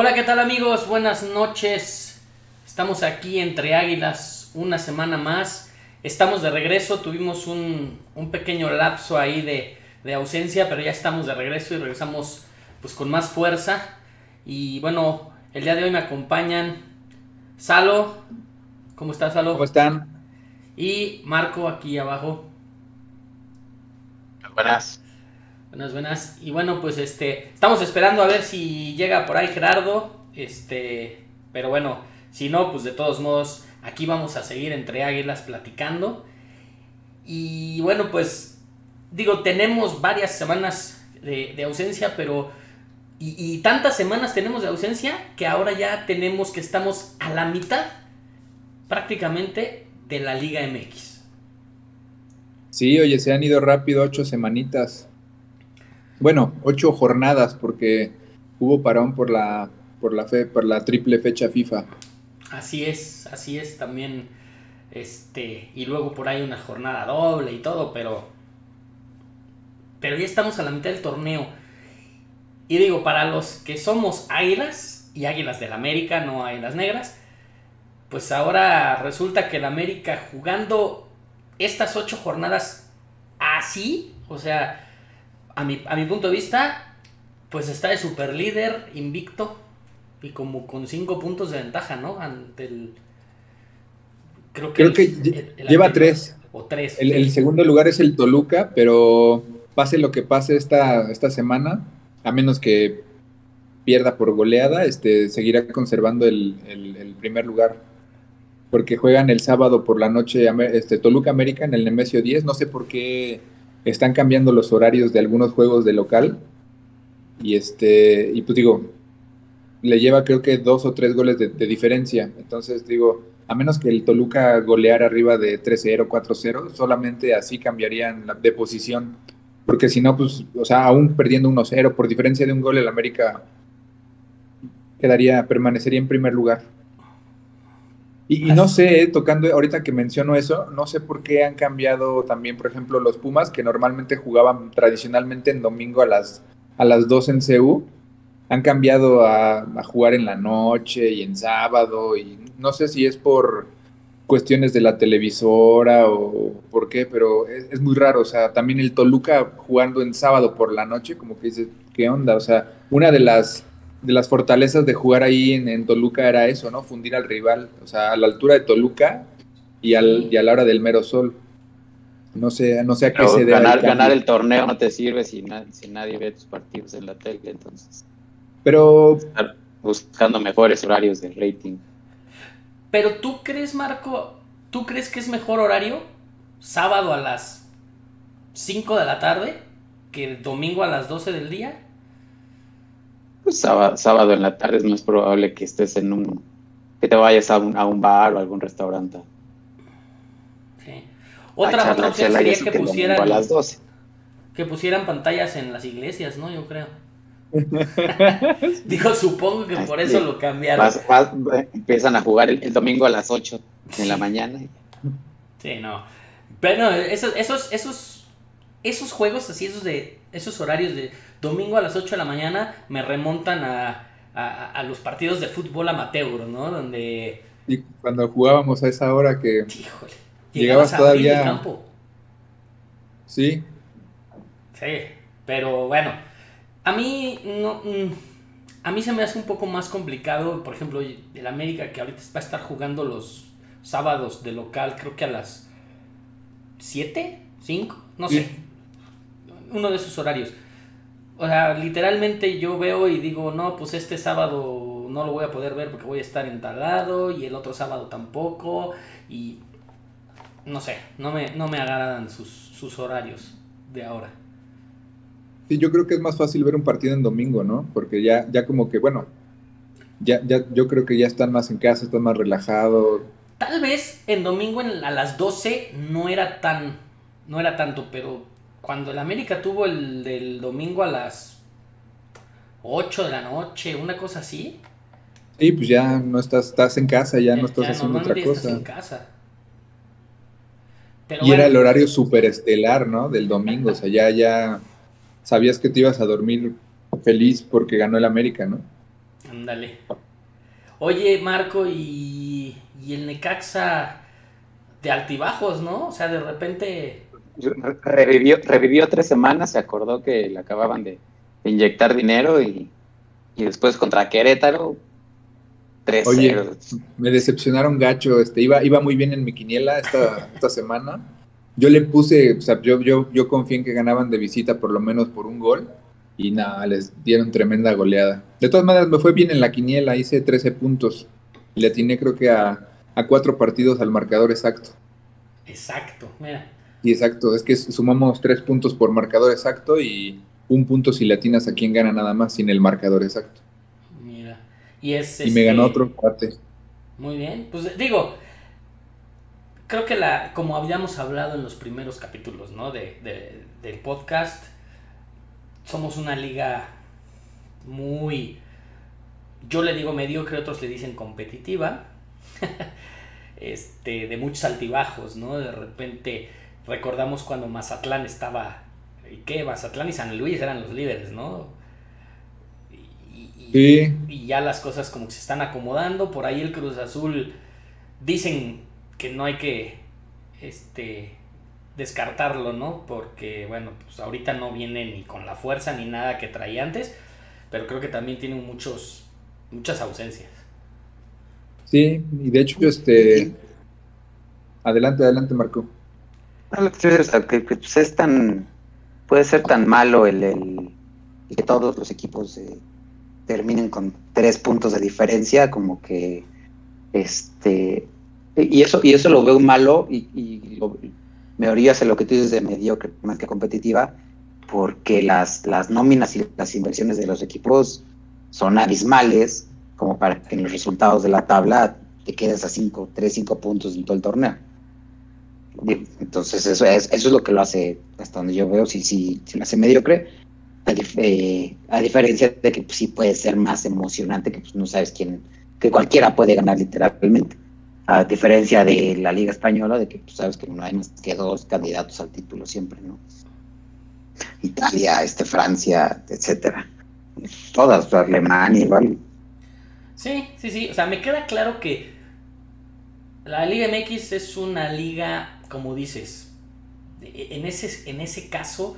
Hola, ¿qué tal amigos? Buenas noches. Estamos aquí entre Águilas una semana más. Estamos de regreso, tuvimos un, un pequeño lapso ahí de, de, ausencia, pero ya estamos de regreso y regresamos pues con más fuerza. Y bueno, el día de hoy me acompañan Salo. ¿Cómo estás, Salo? ¿Cómo están? Y Marco aquí abajo. Buenas. Buenas, buenas. Y bueno, pues este, estamos esperando a ver si llega por ahí Gerardo. Este, pero bueno, si no, pues de todos modos, aquí vamos a seguir entre águilas platicando. Y bueno, pues digo, tenemos varias semanas de, ausencia, pero... Y, y, tantas semanas tenemos de ausencia que ahora ya tenemos que estamos a la mitad prácticamente de la Liga MX. Sí, oye, se han ido rápido ocho semanitas. Bueno, ocho jornadas porque hubo parón por la por la fe, por la triple fecha FIFA. Así es, así es también este y luego por ahí una jornada doble y todo, pero pero ya estamos a la mitad del torneo. Y digo, para los que somos águilas y águilas del América, no águilas negras, pues ahora resulta que el América jugando estas ocho jornadas así, o sea, a mi, a mi punto de vista, pues está de super líder, invicto y como con cinco puntos de ventaja, ¿no? Ante el. Creo que, creo que el, el lleva tres. O tres. El, el, segundo lugar es el Toluca, pero pase lo que pase esta, esta semana, a menos que pierda por goleada, este, seguirá conservando el, el primer lugar porque juegan el sábado por la noche este, Toluca América en el Nemesio 10. No sé por qué están cambiando los horarios de algunos juegos de local. Y este, y pues digo, le lleva creo que dos o tres goles de, diferencia. Entonces digo, a menos que el Toluca goleara arriba de 3-0, 4-0, solamente así cambiarían de posición. Porque si no, pues, o sea, aún perdiendo 1-0 por diferencia de un gol, el América quedaría, permanecería en primer lugar. Y, y, no sé, tocando ahorita que menciono eso, no sé por qué han cambiado también, por ejemplo, los Pumas, que normalmente jugaban tradicionalmente en domingo a las, a las 2 en CU, han cambiado a, a, jugar en la noche y en sábado, y no sé si es por cuestiones de la televisora o por qué, pero es, es muy raro, o sea, también el Toluca jugando en sábado por la noche, como que dices, ¿qué onda? O sea, una de las de las fortalezas de jugar ahí en, en, Toluca era eso, ¿no? Fundir al rival, o sea, a la altura de Toluca y, al, y a la hora del mero sol. No sé, no sé a qué Pero se debe. Ganar, ganar el torneo no te sirve si, na, si, nadie ve tus partidos en la tele, entonces. Pero. Estar buscando mejores horarios de rating. Pero tú crees, Marco, ¿tú crees que es mejor horario sábado a las 5 de la tarde que domingo a las 12 del día? Pues sábado, sábado, en la tarde es más probable que estés en un. que te vayas a un, a un bar o a algún restaurante. Sí. Otra, otra opción sería que, que pusieran. A las 12. Que pusieran pantallas en las iglesias, ¿no? Yo creo. Digo, supongo que por eso lo cambiaron. Vas, vas, empiezan a jugar el, el, domingo a las 8 de la mañana. Sí, no. Pero no, esos, esos, esos, esos juegos así, esos de esos horarios de domingo a las 8 de la mañana me remontan a, a, a los partidos de fútbol amateur, ¿no? Donde... Y cuando jugábamos a esa hora que Híjole, llegabas todavía... Campo. Sí. Sí, pero bueno, a mí no... A mí se me hace un poco más complicado, por ejemplo, el América que ahorita va a estar jugando los sábados de local, creo que a las 7, 5, no sé. Sí. Uno de esos horarios. O sea, literalmente yo veo y digo, no, pues este sábado no lo voy a poder ver porque voy a estar en tal lado y el otro sábado tampoco y no sé, no me, no me agradan sus, sus horarios de ahora. Sí, yo creo que es más fácil ver un partido en domingo, ¿no? Porque ya, ya como que, bueno, ya, ya, yo creo que ya están más en casa, están más relajados. Tal vez en domingo en, a las 12 no era tan, no era tanto, pero cuando el América tuvo el del domingo a las 8 de la noche, una cosa así. Sí, pues ya no estás, estás en casa, ya, ya no estás ya haciendo otra cosa. Estás en casa. Pero y bueno, era el horario súper estelar, ¿no? Del domingo, o sea, ya, ya sabías que te ibas a dormir feliz porque ganó el América, ¿no? Ándale. Oye, Marco, y, y el Necaxa de altibajos, ¿no? O sea, de repente... Revivió, revivió tres semanas, se acordó que le acababan de inyectar dinero y, y después contra Querétaro, 3 Oye, me decepcionaron gacho, este, iba, iba muy bien en mi quiniela esta, esta semana. Yo le puse, o sea, yo, yo, yo confié en que ganaban de visita por lo menos por un gol y nada, les dieron tremenda goleada. De todas maneras, me fue bien en la quiniela, hice 13 puntos. Le atiné creo que a, a cuatro partidos al marcador exacto. Exacto, mira. Y exacto, es que sumamos tres puntos por marcador exacto y un punto si le atinas a quien gana nada más sin el marcador exacto. Mira. Y, es, y me ganó otro parte. Muy bien, pues digo, creo que la, como habíamos hablado en los primeros capítulos, ¿no? De, de, del podcast, somos una liga muy, yo le digo mediocre, otros le dicen competitiva, este, de muchos altibajos, ¿no? De repente recordamos cuando Mazatlán estaba, ¿y qué? Mazatlán y San Luis eran los líderes, ¿no? Y, sí. y ya las cosas como que se están acomodando, por ahí el Cruz Azul dicen que no hay que, este, descartarlo, ¿no? Porque, bueno, pues ahorita no viene ni con la fuerza ni nada que traía antes, pero creo que también tiene muchos, muchas ausencias. Sí, y de hecho, este. Adelante, adelante, Marco. Que, pues es tan. Puede ser tan malo el, el, que todos los equipos eh, terminen con tres puntos de diferencia, como que. Este. Y eso, y eso lo veo malo y, y lo, me orillas en lo que tú dices de mediocre más que competitiva, porque las, las nóminas y las inversiones de los equipos son abismales como para que en los resultados de la tabla te quedes a 5, 3, 5 puntos en todo el torneo. Entonces eso es, eso es lo que lo hace, hasta donde yo veo, si, si, si lo hace mediocre, eh, a diferencia de que pues, sí puede ser más emocionante, que pues, no sabes quién, que cualquiera puede ganar literalmente. A diferencia de la Liga Española, de que pues, sabes que no hay más que dos candidatos al título siempre, ¿no? Italia, este, Francia, etcétera. Todas, Alemania, igual. Sí, sí, sí. O sea, me queda claro que la Liga MX es una liga, como dices, en ese, en ese caso,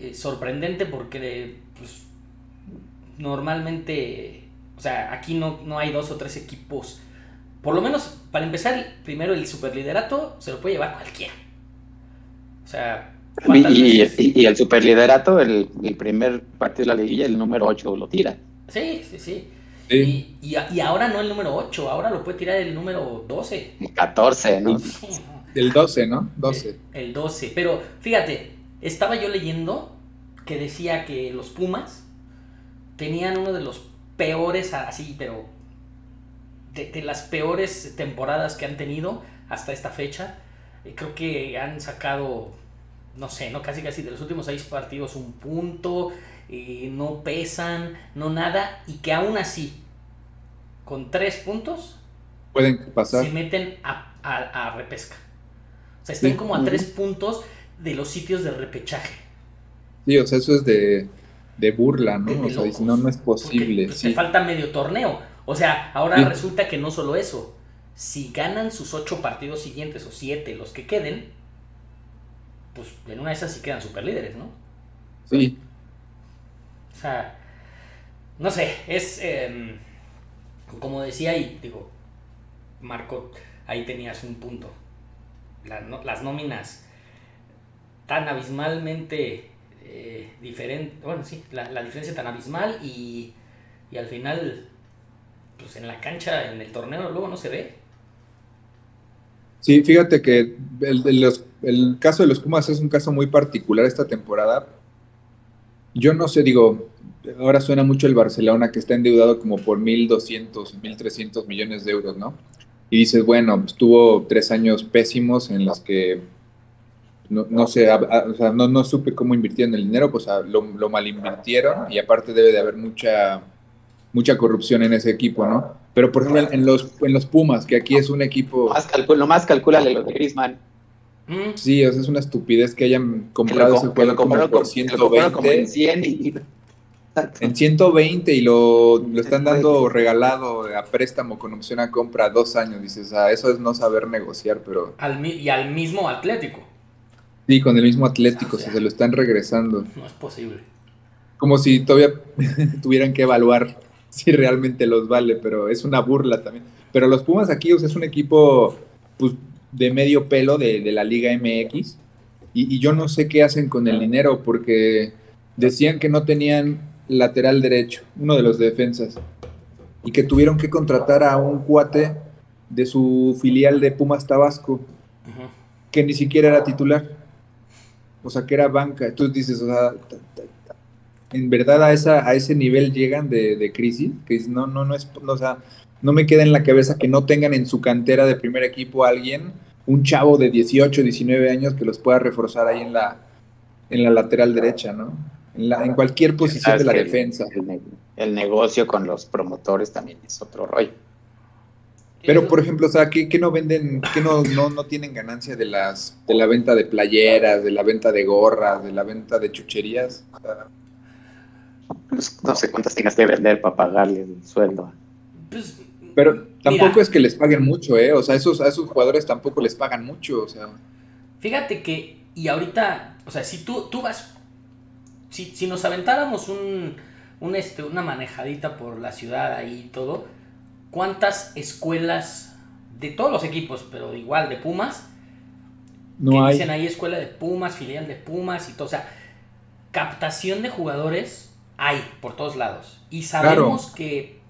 eh, sorprendente porque pues, normalmente, o sea, aquí no, no hay dos o tres equipos. Por lo menos, para empezar, primero el superliderato se lo puede llevar cualquiera. O sea, y, y, y, el superliderato, el, el primer partido de la liguilla, el número 8 lo tira. Sí, sí, sí. Sí. Y, y, y, ahora no el número 8, ahora lo puede tirar el número 12. 14, ¿no? El 12, ¿no? 12. El, el 12. Pero fíjate, estaba yo leyendo que decía que los Pumas tenían uno de los peores, así, pero de, de las peores temporadas que han tenido hasta esta fecha. Creo que han sacado, no sé, no casi casi de los últimos seis partidos un punto eh, no pesan, no nada, y que aún así, con tres puntos, pueden pasar. Se meten a, a, a repesca. Sea, están sí. como a tres puntos de los sitios de repechaje. Sí, o sea, eso es de, de burla, ¿no? De, de o sea, no, no es posible. Porque, pues, sí. Te falta medio torneo. O sea, ahora sí. resulta que no solo eso. Si ganan sus ocho partidos siguientes o siete, los que queden, pues en una de esas sí quedan super líderes, ¿no? Sí. O sea, no sé, es eh, como decía y digo, Marco, ahí tenías un punto. La, no, las nóminas tan abismalmente eh, diferente, bueno, sí, la, la, diferencia tan abismal y, y al final, pues en la cancha, en el torneo, luego no se ve. Sí, fíjate que el, el, caso de los Pumas es un caso muy particular esta temporada yo no sé, digo, ahora suena mucho el Barcelona que está endeudado como por 1.200, 1.300 millones de euros, ¿no? Y dices, bueno, pues tuvo tres años pésimos en los que no, no sé, a, a, o sea, no, no, supe cómo invirtieron el dinero, pues a, lo, lo mal invirtieron y aparte debe de haber mucha, mucha corrupción en ese equipo, ¿no? Pero por ejemplo, en los, en los Pumas, que aquí es un equipo... Más calcula, lo más calcula lo de Griezmann. Sí, o sea, es una estupidez que hayan comprado que ese juego como por 120. Como 100 y... en 120 y lo, lo están dando regalado a préstamo con opción a compra dos años. Dices, ah, eso es no saber negociar, pero... Al, y al mismo Atlético. Sí, con el mismo Atlético, se lo están regresando. No es posible. Como si todavía tuvieran que evaluar si realmente los vale, pero es una burla también. Pero los Pumas aquí, o sea, es un equipo pues, de medio pelo de, de la Liga MX. Y, y, yo no sé qué hacen con el dinero, porque decían que no tenían lateral derecho, uno de los defensas, y que tuvieron que contratar a un cuate de su filial de Pumas Tabasco, que ni siquiera era titular, o sea, que era banca. Entonces dices, o sea, en verdad a, esa, a ese nivel llegan de, de crisis, que no, no, no es, no, o sea, no me queda en la cabeza que no tengan en su cantera de primer equipo a alguien, un chavo de 18, 19 años que los pueda reforzar ahí en la, en la lateral derecha, ¿no? En, cualquier posición de la defensa. El, negocio con los promotores también es otro rollo. Pero, por ejemplo, o sea, ¿qué, no venden, qué no, no, tienen ganancia de las de la venta de playeras, de la venta de gorras, de la venta de chucherías? Pues, no sé cuántas tengas que vender para pagarle el sueldo. Pues, Pero tampoco es que les paguen mucho, ¿eh? O sea, esos, a esos jugadores tampoco les pagan mucho, o sea. Fíjate que, y ahorita, o sea, si tú, tú vas si, nos aventáramos un, este, una manejadita por la ciudad ahí y todo, ¿cuántas escuelas de todos los equipos, pero igual de Pumas, no que dicen ahí escuela de Pumas, filial de Pumas y todo, o sea, captación de jugadores hay por todos lados. Y sabemos que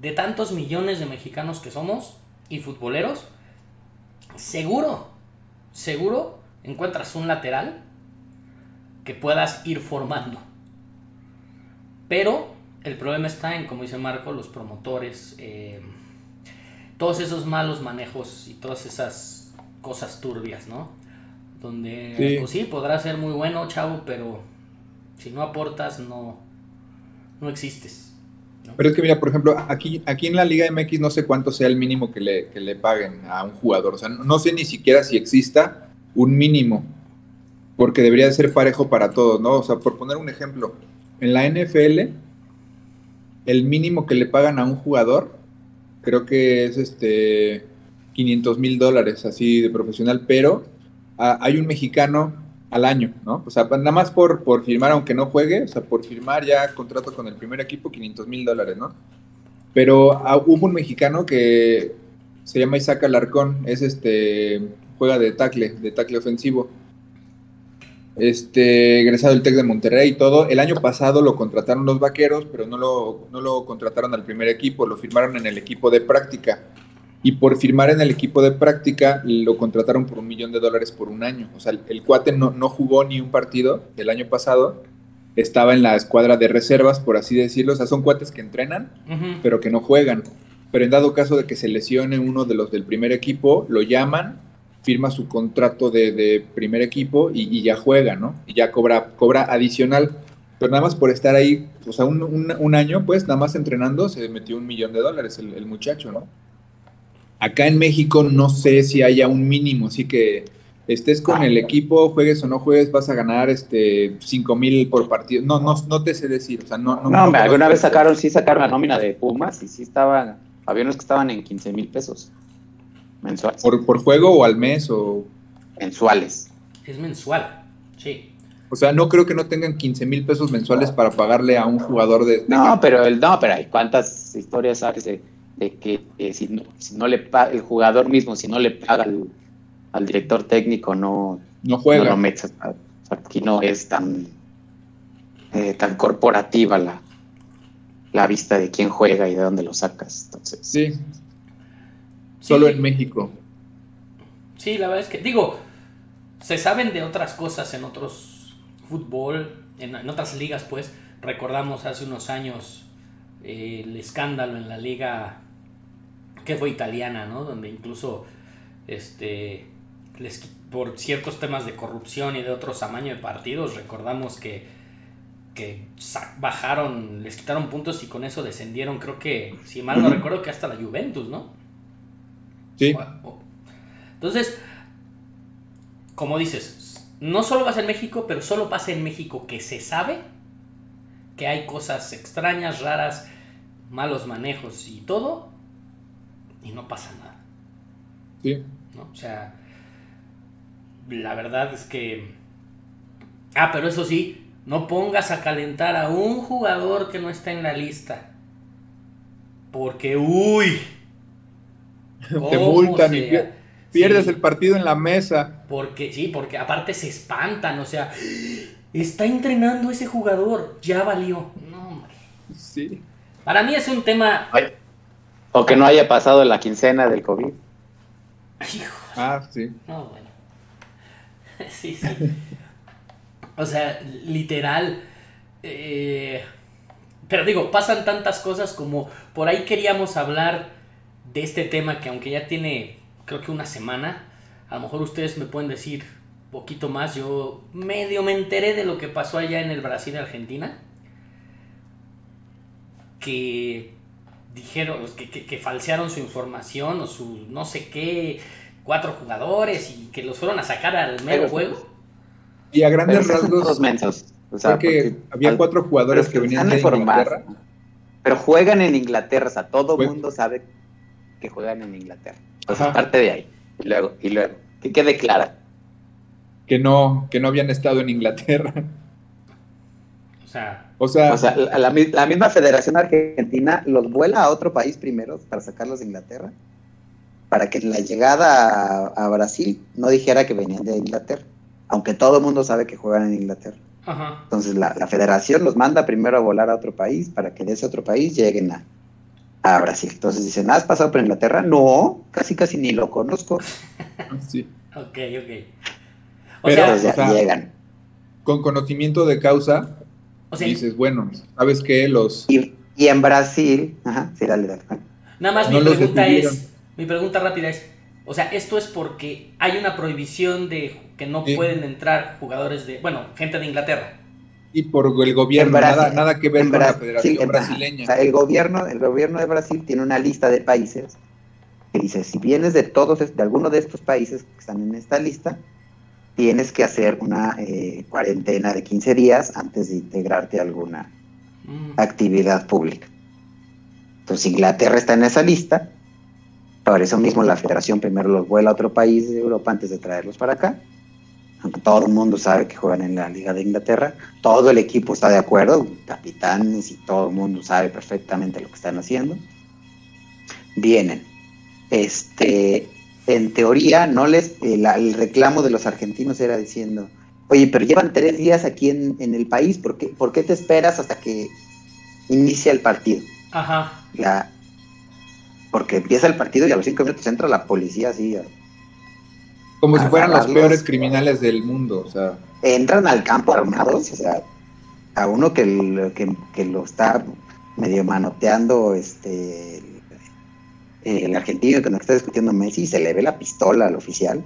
de tantos millones de mexicanos que somos y futboleros, seguro, seguro encuentras un lateral que puedas ir formando. Pero el problema está en, como dice Marco, los promotores, eh, todos esos malos manejos y todas esas cosas turbias, ¿no? Donde, sí. pues sí, podrá ser muy bueno, chavo, pero si no aportas, no, no existes. Pero es que mira, por ejemplo, aquí, aquí en la Liga MX no sé cuánto sea el mínimo que le, que le paguen a un jugador. O sea, no sé ni siquiera si exista un mínimo porque debería ser parejo para todos, ¿no? O sea, por poner un ejemplo, en la NFL, el mínimo que le pagan a un jugador, creo que es este 500 mil dólares, así de profesional, pero hay un mexicano al año, ¿no? O sea, nada más por, por firmar, aunque no juegue, o sea, por firmar ya contrato con el primer equipo, 500 mil dólares, ¿no? Pero ah, hubo un mexicano que se llama Isaac Alarcón, es este, juega de tackle, de tackle ofensivo este, egresado del TEC de Monterrey y todo. El año pasado lo contrataron los vaqueros, pero no lo, no lo contrataron al primer equipo, lo firmaron en el equipo de práctica. Y por firmar en el equipo de práctica, lo contrataron por un millón de dólares por un año. O sea, el, cuate no, no, jugó ni un partido el año pasado. Estaba en la escuadra de reservas, por así decirlo. O sea, son cuates que entrenan, pero que no juegan. Pero en dado caso de que se lesione uno de los del primer equipo, lo llaman firma su contrato de, primer equipo y, ya juega, ¿no? Y ya cobra, cobra adicional. Pero nada más por estar ahí, o sea, un, año, pues, nada más entrenando, se metió un millón de dólares el, muchacho, ¿no? Acá en México no sé si haya un mínimo, así que estés con el equipo, juegues o no juegues, vas a ganar este 5 mil por partido. No, no, no te sé decir, o sea, no. No, no alguna vez sacaron, sí sacaron la nómina de Pumas y sí estaban, había unos que estaban en 15 mil pesos. Mensuales. ¿Por, juego o al mes o...? Mensuales. Es mensual, sí. O sea, no creo que no tengan 15 mil pesos mensuales para pagarle a un jugador de... no, pero el, no, pero hay cuántas historias sabes de, que eh, si, no, si no le paga el jugador mismo, si no le paga al, director técnico, no, no juega. No aquí no es tan, eh, tan corporativa la, la vista de quién juega y de dónde lo sacas. Entonces, sí, Solo en México. Sí, la verdad es que, digo, se saben de otras cosas en otros fútbol, en, otras ligas, pues. Recordamos hace unos años eh, el escándalo en la liga que fue italiana, ¿no? Donde incluso este por ciertos temas de corrupción y de otros tamaños de partidos, recordamos que, que bajaron, les quitaron puntos y con eso descendieron, creo que, si mal no recuerdo, que hasta la Juventus, ¿no? Sí. Entonces, como dices, no solo pasa en México, pero solo pasa en México que se sabe que hay cosas extrañas, raras, malos manejos y todo, y no pasa nada. Sí. ¿no? O sea, la verdad es que... Ah, pero eso sí, no pongas a calentar a un jugador que no está en la lista. Porque, uy. Te ¿cómo multan y pier- pierdes Sí. el partido en la mesa. Porque, sí, porque aparte se espantan, o sea, está entrenando ese jugador, ya valió. No, hombre. Sí. Para mí es un tema. Ay, O que no haya pasado la quincena del COVID. Hijo, Ah, sí. no, bueno. Sí, sí. O sea, literal. eh, pero digo, pasan tantas cosas como por ahí queríamos hablar de este tema que aunque ya tiene creo que una semana, a lo mejor ustedes me pueden decir poquito más. Yo medio me enteré de lo que pasó allá en el Brasil y Argentina. Que dijeron que, que, que falsearon su información o su no sé qué, cuatro jugadores y que los fueron a sacar al mero Pero- juego. Y a grandes rasgos, mensos. O sea, porque- había al- cuatro jugadores que venían de Inglaterra. Pero juegan en Inglaterra, o sea, todo Jue- mundo sabe que juegan en Inglaterra. Entonces, Ajá. parte de ahí. Y luego, y luego, que quede clara. que no, que no habían estado en Inglaterra. O sea, O sea, O sea, la, la mi- la misma Federación Argentina los vuela a otro país primero para sacarlos de Inglaterra, para que en la llegada a, a Brasil no dijera que venían de Inglaterra, aunque todo el mundo sabe que juegan en Inglaterra. ajá. Entonces la, la federación los manda primero a volar a otro país para que de ese otro país lleguen a, a Brasil. Entonces dicen, ¿has pasado por Inglaterra? No, casi casi ni lo conozco. sí. Ok, ok. O Pero- sea, o sea, llegan. con conocimiento de causa, o sea, dices, bueno, ¿sabes qué? Los... Y, y en Brasil, ajá, sí, dale, dale. nada más no mi pregunta es, mi pregunta rápida es, o sea, esto es porque hay una prohibición de que no Sí. pueden entrar jugadores de, bueno, gente de Inglaterra. Y por el gobierno, Brasil- nada, nada que ver con la Federación Brasileña. o sea, el gobierno, el gobierno de Brasil tiene una lista de países que dice, si vienes de todos, de alguno de estos países que están en esta lista, tienes que hacer una eh, cuarentena de 15 días antes de integrarte a alguna Mm, actividad pública. Entonces Inglaterra está en esa lista, por eso mismo la federación primero los vuela a otro país de Europa antes de traerlos para acá, aunque todo el mundo sabe que juegan en la Liga de Inglaterra, todo el equipo está de acuerdo, capitanes y todo el mundo sabe perfectamente lo que están haciendo. Vienen. Este, en teoría, no les, el, el reclamo de los argentinos era diciendo, oye, pero llevan tres días aquí en, en el país, ¿por qué, ¿por qué te esperas hasta que inicia el partido? Ajá. La, porque empieza el partido y a los cinco minutos entra la policía así. a- Como si fueran los peores criminales del mundo, o sea, entran al campo armados, o sea, a uno que, lo- que, que lo está medio manoteando este el, el argentino que nos está discutiendo Messi y se le ve la pistola al oficial.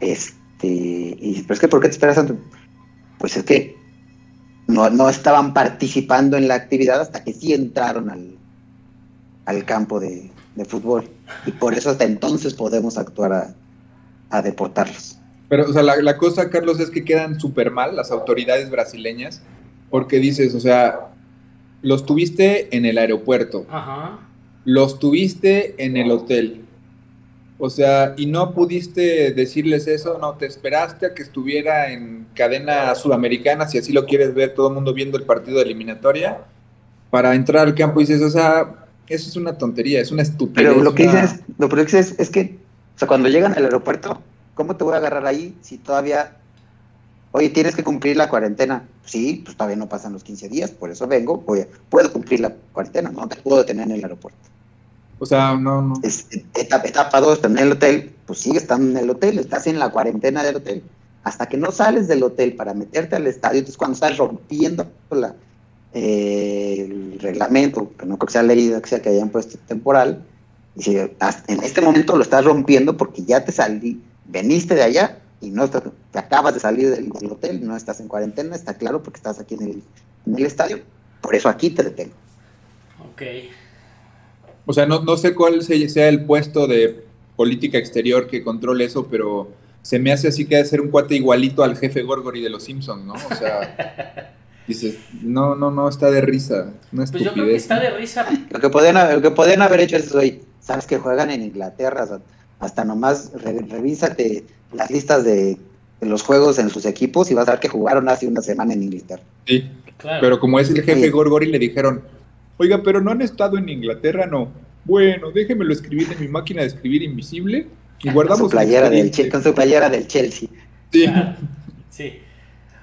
Este, y pero es que ¿por qué te esperas tanto? Pues es que no, no estaban participando en la actividad hasta que sí entraron al, al campo de, de fútbol. Y por eso hasta entonces podemos actuar a, a deportarlos. Pero, o sea, la, la cosa, Carlos, es que quedan súper mal las autoridades brasileñas, porque dices, o sea, los tuviste en el aeropuerto, Ajá. los tuviste en el hotel, o sea, y no pudiste decirles eso, no, te esperaste a que estuviera en cadena sudamericana, si así lo quieres ver, todo el mundo viendo el partido de eliminatoria, para entrar al campo y dices, o sea, eso es una tontería, es una estupidez. Pero lo que una- dices, lo que dices es que, sea, cuando llegan al aeropuerto, ¿cómo te voy a agarrar ahí si todavía, oye, tienes que cumplir la cuarentena? Sí, pues todavía no pasan los 15 días, por eso vengo, voy a- puedo cumplir la cuarentena, no te puedo detener en el aeropuerto. O sea, no, no. Es, etapa, etapa 2, estás en el hotel, pues sigues estando en el hotel, estás en la cuarentena del hotel. Hasta que no sales del hotel para meterte al estadio, entonces cuando estás rompiendo la, eh, el reglamento, que no creo que sea leído, que sea que hayan puesto temporal, dice, hasta en este momento lo estás rompiendo porque ya te salí, veniste de allá y no estás- te acabas de salir del, del hotel, no estás en cuarentena, está claro porque estás aquí en el, en el estadio, por eso aquí te detengo. Ok. O sea, no, no sé cuál se- sea el puesto de política exterior que controle eso, pero se me hace así que ha de ser un cuate igualito al jefe Gorgory de los Simpsons, ¿no? O sea, dices, no, no, no, está de risa. pues yo creo que está de risa. Lo que podían, lo que podían haber hecho es, hoy, sabes que juegan en Inglaterra, hasta nomás revísate las listas de, los juegos en sus equipos y vas a ver que jugaron hace una semana en Inglaterra. Sí, claro. pero como es el jefe Gorgori, le dijeron, oiga, pero no han estado en Inglaterra, no. Bueno, déjemelo escribir en mi máquina de escribir invisible y guardamos con su playera, del, con su playera del Chelsea. Sí. sí.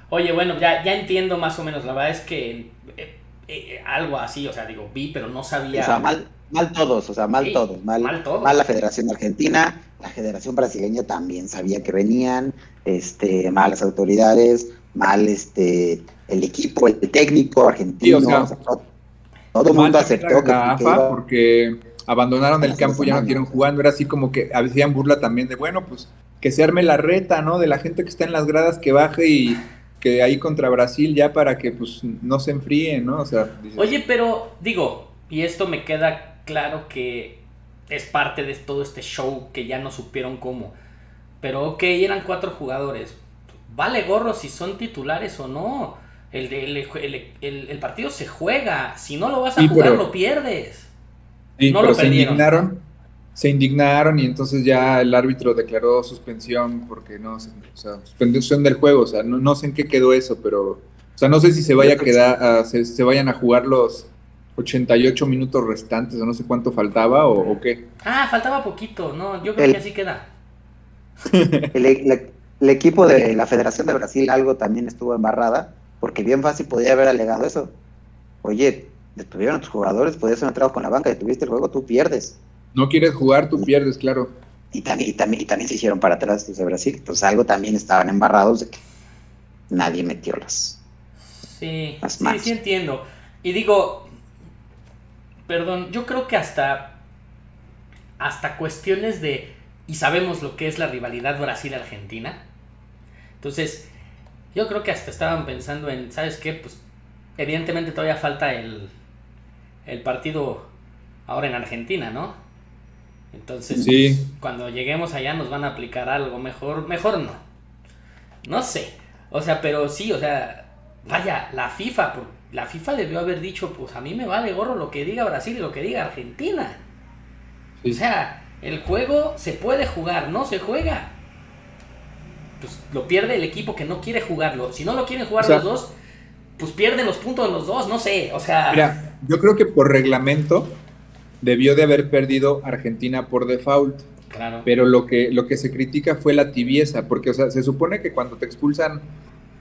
Oye, bueno, ya, ya entiendo más o menos. La verdad es que eh, eh, algo así, o sea, digo, vi, pero no sabía. O sea, mal, mal todos, o sea, mal todos. Mal, mal, todos. mal la Federación Argentina, la Federación Brasileña también sabía que venían, este, malas autoridades, mal este, el equipo, el técnico argentino. todo, el mundo aceptó que, la AFA porque abandonaron el campo, ya no quieren jugando, era así como que hacían burla también de, bueno, pues que se arme la reta, ¿no? De la gente que está en las gradas que baje y que ahí contra Brasil ya para que pues no se enfríe, ¿no? O sea, Oye, pero digo, y esto me queda claro que es parte de todo este show que ya no supieron cómo. Pero ok, eran cuatro jugadores. Vale gorro si son titulares o no. El, el, partido se juega. Si no lo vas a jugar, lo pierdes. no lo se indignaron. Se indignaron y entonces ya el árbitro declaró suspensión porque no, o sea, suspensión del juego. O sea, no, sé en qué quedó eso, pero, o sea, no sé si se vaya a quedar, se vayan a jugar los, 88 minutos restantes, o no sé cuánto faltaba o, qué. Ah, faltaba poquito, no, yo creo que así queda. El, equipo de la Federación de Brasil algo también estuvo embarrada, porque bien fácil podía haber alegado eso. Oye, detuvieron a tus jugadores, podías haber entrado con la banca, detuviste el juego, tú pierdes. No quieres jugar, tú pierdes, claro. Y también, y también, y también se hicieron para atrás de Brasil, entonces algo también estaban embarrados de que nadie metió las. Sí, sí, sí entiendo. Y digo, perdón, yo creo que hasta, hasta cuestiones de, y sabemos lo que es la rivalidad Brasil-Argentina, entonces yo creo que hasta estaban pensando en, ¿sabes qué? Pues evidentemente todavía falta el, el partido ahora en Argentina, ¿no? Entonces, cuando lleguemos allá nos van a aplicar algo mejor, mejor no. No sé. O sea, pero sí, o sea, vaya, la FIFA, la FIFA debió haber dicho, pues a mí me vale gorro lo que diga Brasil y lo que diga Argentina. O sea, el juego se puede jugar, no se juega. Pues lo pierde el equipo que no quiere jugarlo. Si no lo quieren jugar los dos, pues pierden los puntos los dos, no sé. O sea. Mira, yo creo que por reglamento debió de haber perdido Argentina por default. Claro. Pero lo que, lo que se critica fue la tibieza, porque o sea, se supone que cuando te expulsan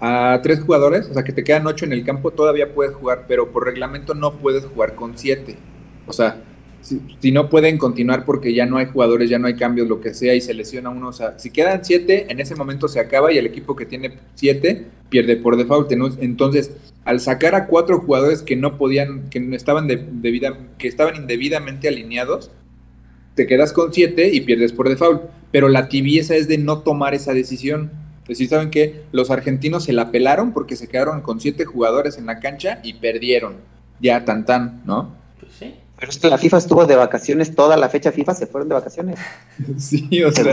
a tres jugadores, o sea que te quedan ocho en el campo, todavía puedes jugar, pero por reglamento no puedes jugar con siete. O sea, si, no pueden continuar porque ya no hay jugadores, ya no hay cambios, lo que sea, y se lesiona uno, o sea, si quedan siete, en ese momento se acaba y el equipo que tiene siete pierde por default. Entonces, al sacar a cuatro jugadores que no podían, que estaban de, que estaban indebidamente alineados, te quedas con siete y pierdes por default. Pero la tibieza es de no tomar esa decisión pues sí, saben que los argentinos se la pelaron porque se quedaron con siete jugadores en la cancha y perdieron. Ya tan tan, ¿no? Pero es que la FIFA estuvo de vacaciones, toda la fecha FIFA se fueron de vacaciones. sí, o sea.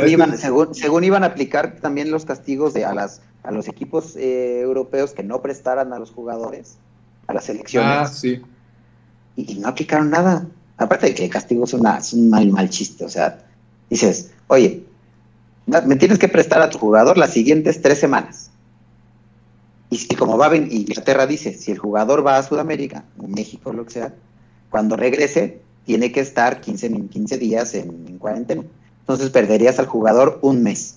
Según iban, a aplicar también los castigos de a, las, a los equipos eh, europeos que no prestaran a los jugadores, a las elecciones. Ah, sí. Y, no aplicaron nada. Aparte de que el castigo es, una, es un mal, mal chiste. O sea, dices, oye, me tienes que prestar a tu jugador las siguientes tres semanas. Y si como va a venir, Inglaterra dice, si el jugador va a Sudamérica, o México, lo que sea, cuando regrese, tiene que estar 15, 15 días en, cuarentena. Entonces perderías al jugador un mes.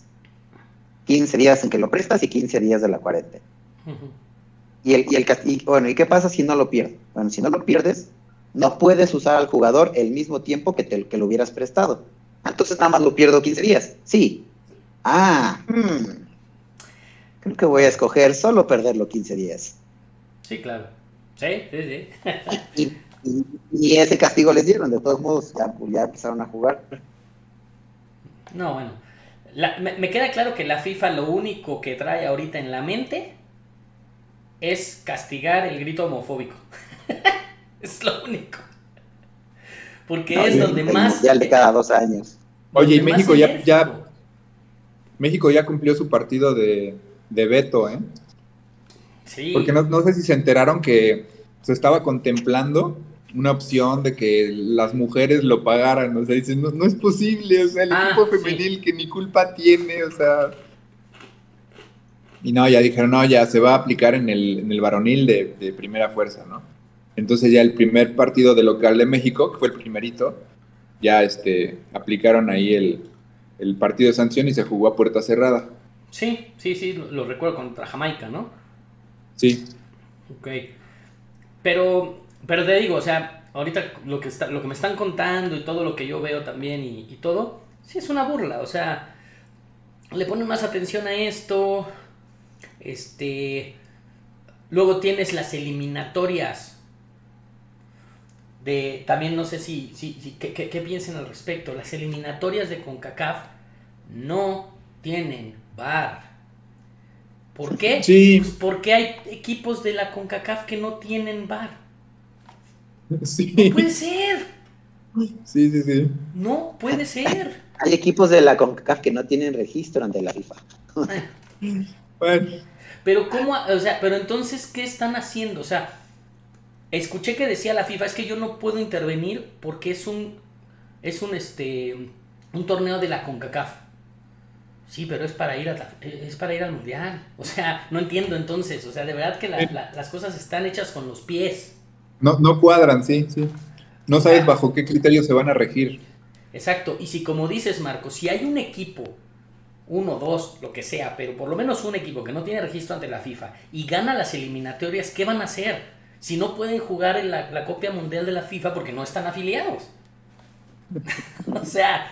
15 días en que lo prestas y 15 días de la cuarentena. Y el, y el bueno, ¿y qué pasa si no lo pierdes? Bueno, si no lo pierdes, no puedes usar al jugador el mismo tiempo que, te, que lo hubieras prestado. Entonces nada más lo pierdo 15 días. Sí, Ah, hmm. creo que voy a escoger solo perderlo 15 días. Sí, claro. Sí, sí, sí. y, ese castigo les dieron, de todos modos, ya, pues, empezaron a jugar. No, bueno. me, queda claro que la FIFA lo único que trae ahorita en la mente es castigar el grito homofóbico. es lo único. Porque es donde más... Ya de cada dos años. Oye, y México ya, ya México ya cumplió su partido de, de veto, ¿eh? Sí. Porque no, no sé si se enteraron que se estaba contemplando una opción de que las mujeres lo pagaran, o sea, dicen, no, no es posible, o sea, el ah, equipo femenil que ni culpa tiene, o sea... Y no, ya dijeron, no, ya se va a aplicar en el, en el varonil de, de, primera fuerza, ¿no? Entonces ya el primer partido de local de México, que fue el primerito, ya este, aplicaron ahí el, el partido de sanción y se jugó a puerta cerrada. Sí, sí, sí, lo, lo recuerdo contra Jamaica, ¿no? Sí. Ok. Pero, pero te digo, o sea, ahorita lo que, está, lo que me están contando y todo lo que yo veo también y, todo, sí es una burla, o sea, le ponen más atención a esto, este, luego tienes las eliminatorias. De, también no sé si, si, ¿qué, qué, piensen al respecto. Las eliminatorias de CONCACAF no tienen bar. ¿Por qué? Sí. Pues porque hay equipos de la CONCACAF que no tienen bar. Sí. No puede ser. Sí, sí, sí. No puede ser. Hay equipos de la CONCACAF que no tienen registro ante la FIFA. bueno. Pero cómo, o sea, pero entonces ¿qué están haciendo? O sea, escuché que decía la FIFA, es que yo no puedo intervenir porque es un es un este un torneo de la CONCACAF. Sí, pero es para ir a es para ir al mundial. O sea, no entiendo entonces. O sea, de verdad que las cosas están hechas con los pies. No, no cuadran, sí, sí. No sabes bajo qué criterios se van a regir. Exacto. Y si como dices, Marco, si hay un equipo, uno, dos, lo que sea, pero por lo menos un equipo que no tiene registro ante la FIFA y gana las eliminatorias, ¿qué van a hacer? Si no pueden jugar en la, la copia mundial de la FIFA porque no están afiliados. o sea,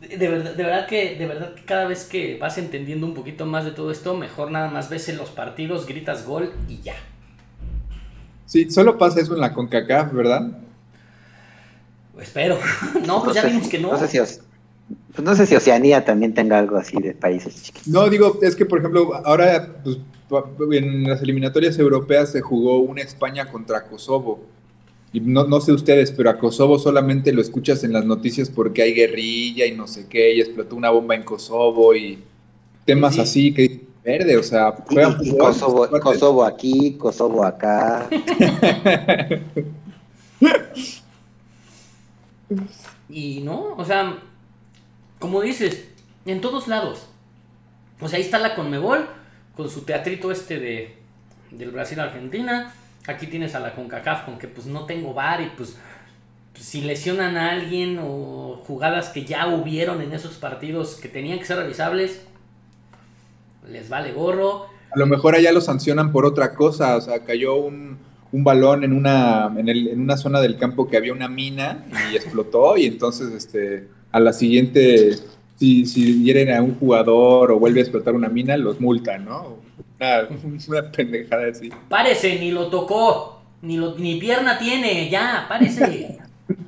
de verdad, de verdad que de verdad que cada vez que vas entendiendo un poquito más de todo esto, mejor nada más ves en los partidos, gritas gol y ya. Sí, solo pasa eso en la CONCACAF, ¿verdad? Espero. No, pues ya vimos que no. No sé, si pues no sé si Oceanía también tenga algo así de países chiquitos. No, digo, es que por ejemplo, ahora pues, en las eliminatorias europeas se jugó una España contra Kosovo y no, no sé ustedes, pero a Kosovo solamente lo escuchas en las noticias porque hay guerrilla y no sé qué, y explotó una bomba en Kosovo y temas así que verde, o sea, juegan Kosovo, Kosovo aquí, Kosovo acá. y no, o sea, como dices, en todos lados. O sea, ahí está la Conmebol con su teatrito este de del Brasil-Argentina Aquí tienes a la CONCACAF con que pues no tengo bar y pues, pues, si lesionan a alguien o jugadas que ya hubieron en esos partidos que tenían que ser revisables, les vale gorro. A lo mejor allá lo sancionan por otra cosa, o sea, cayó un, un balón en una, en, el, en, una zona del campo que había una mina y explotó y entonces este, a la siguiente, si, si hieren a un jugador o vuelve a explotar una mina, los multan, ¿no? Una, pendejada así. Párese, ni lo tocó. Ni, lo, ni pierna tiene, ya, párese.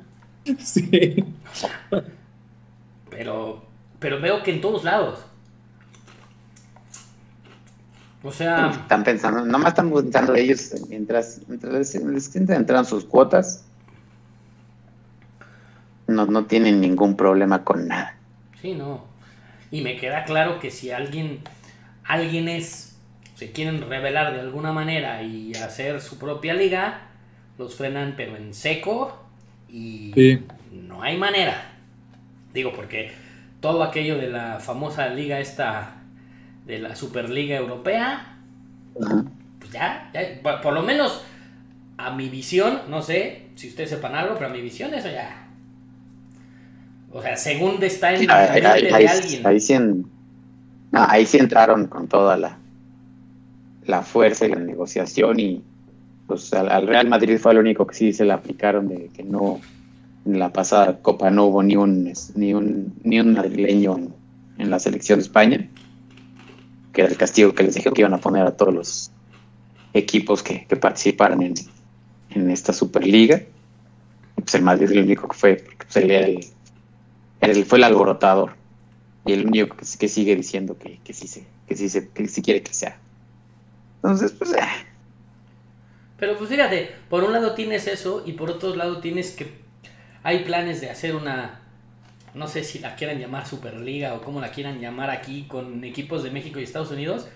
sí. Pero, pero veo que en todos lados. O sea. Están pensando, nomás están pensando ellos mientras, mientras les entran sus cuotas. No, no tienen ningún problema con nada. Sí, no. Y me queda claro que si alguien, alguien es se quieren revelar de alguna manera y hacer su propia liga, los frenan pero en seco y no hay manera. Digo, porque todo aquello de la famosa liga esta, de la Superliga Europea, pues ya, por, lo menos a mi visión, no sé si ustedes sepan algo, pero a mi visión eso ya... O sea, según está en la mente de alguien. Ahí sí, ahí sí entraron con toda la la fuerza y la negociación y pues al, Real Madrid fue lo único que sí se le aplicaron de que no en la pasada Copa no hubo ni un ni un ni un madrileño en, la selección de España que era el castigo que les dijo que iban a poner a todos los equipos que, que participaran en, en esta Superliga. Pues el Madrid es lo único que fue porque pues, él, él, fue el alborotador. Y el único que, que sigue diciendo que, que sí se que sí se que sí quiere que sea. Entonces, pues... Eh. Pero pues fíjate, por un lado tienes eso y por otro lado tienes que... Hay planes de hacer una... No sé si la quieran llamar Superliga o como la quieran llamar aquí con equipos de México y Estados Unidos.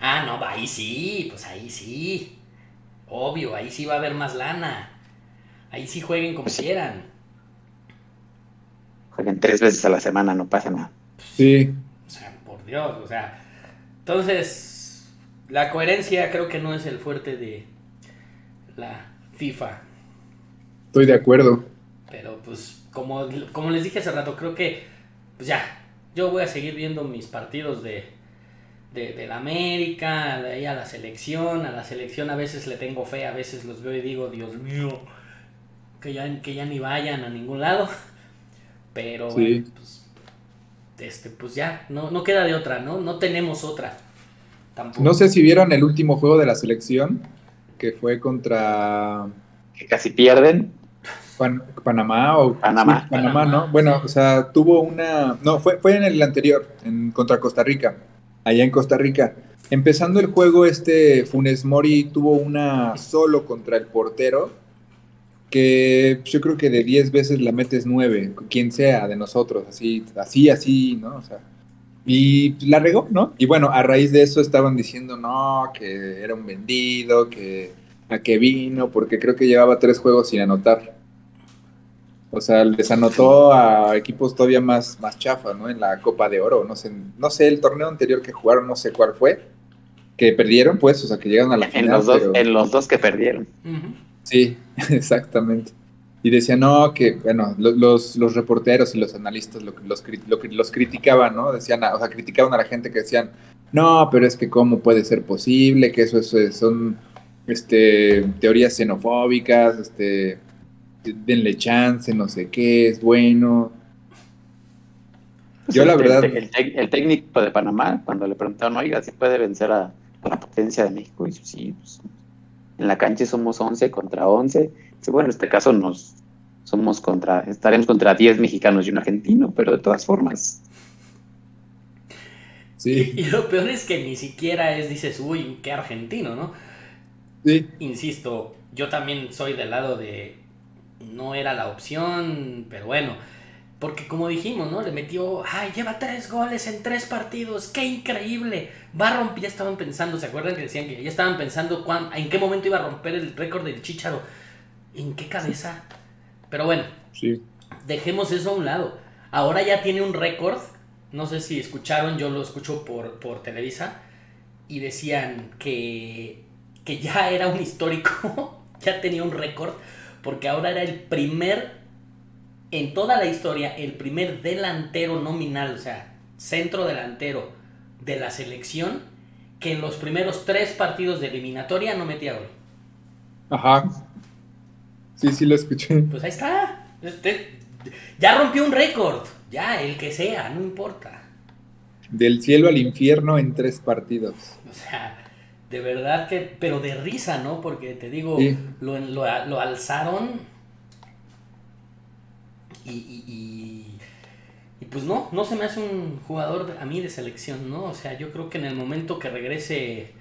Ah, no, ahí sí, pues ahí sí. Obvio, ahí sí va a haber más lana. Ahí sí jueguen como quieran. Jueguen tres veces a la semana, no pasa nada. Sí. O sea, por Dios, o sea. Entonces, la coherencia creo que no es el fuerte de la FIFA. Estoy de acuerdo. Pero pues, como, como les dije hace rato, creo que, pues ya, yo voy a seguir viendo mis partidos de, de, de la América, de ahí a la selección, a la selección a veces le tengo fe, a veces los veo y digo, Dios mío, que ya, que ya ni vayan a ningún lado. Pero Sí. pues, este, pues ya, no, no queda de otra, ¿no? No tenemos otra. Tampoco. No sé si vieron el último juego de la selección, que fue contra Que casi pierden. Pan- Panamá o Panamá. sí, Panamá. ¿no? Bueno, o sea, tuvo una, no, fue, fue en el anterior, en contra Costa Rica, allá en Costa Rica. Empezando el juego, este Funes Mori tuvo una solo contra el portero, que yo creo que de 10 veces la metes 9, quien sea de nosotros, así, así, así, ¿no? O sea, y la regó, ¿no? Y bueno, a raíz de eso estaban diciendo, no, que era un vendido, que a qué vino, porque creo que llevaba tres juegos sin anotar. O sea, les anotó a equipos todavía más, más chafa, ¿no? En la Copa de Oro, no sé, no sé, el torneo anterior que jugaron, no sé cuál fue, que perdieron, pues, o sea, que llegaron a la En final. los, dos, pero- en los dos que perdieron. Sí, exactamente. Y decían, no, que, bueno, lo- los, los reporteros y los analistas lo, los, lo los criticaban, ¿no? Decían, o sea, criticaban a la gente que decían, no, pero es que cómo puede ser posible, que eso, es- son este, teorías xenofóbicas, este, denle chance, no sé qué, es bueno. Yo la El- verdad, El, el tec- el técnico de Panamá, cuando le preguntaron, oiga, si puede vencer a, a la potencia de México, dice, sí, pues, en la cancha somos 11 contra 11. Dice, bueno, en este caso nos somos contra, estaremos contra 10 mexicanos y un argentino, pero de todas formas, sí, Y, y lo peor es que ni siquiera es, dices, uy, qué argentino, ¿no? sí, Insisto, yo también soy del lado de no era la opción, pero bueno, porque como dijimos, ¿no? Le metió, ay, lleva tres goles en tres partidos, qué increíble. Va a romper, ya estaban pensando, ¿se acuerdan que decían que ya estaban pensando cuán- en qué momento iba a romper el récord del Chicharo? ¿En qué cabeza? Pero bueno, sí. dejemos eso a un lado. Ahora ya tiene un récord. No sé si escucharon, yo lo escucho por, por Televisa. Y decían que, que ya era un histórico. ya tenía un récord. Porque ahora era el primer, en toda la historia, el primer delantero nominal, o sea, centro delantero de la selección, que en los primeros tres partidos de eliminatoria no metía gol. Ajá. Sí, sí lo escuché. Pues ahí está. Este, ya rompió un récord. Ya, el que sea, no importa. Del cielo al infierno en tres partidos. O sea, de verdad que, pero de risa, ¿no? Porque te digo, Sí. lo, lo, lo alzaron y, y, y- y pues no, no se me hace un jugador a mí de selección, ¿no? O sea, yo creo que en el momento que regrese,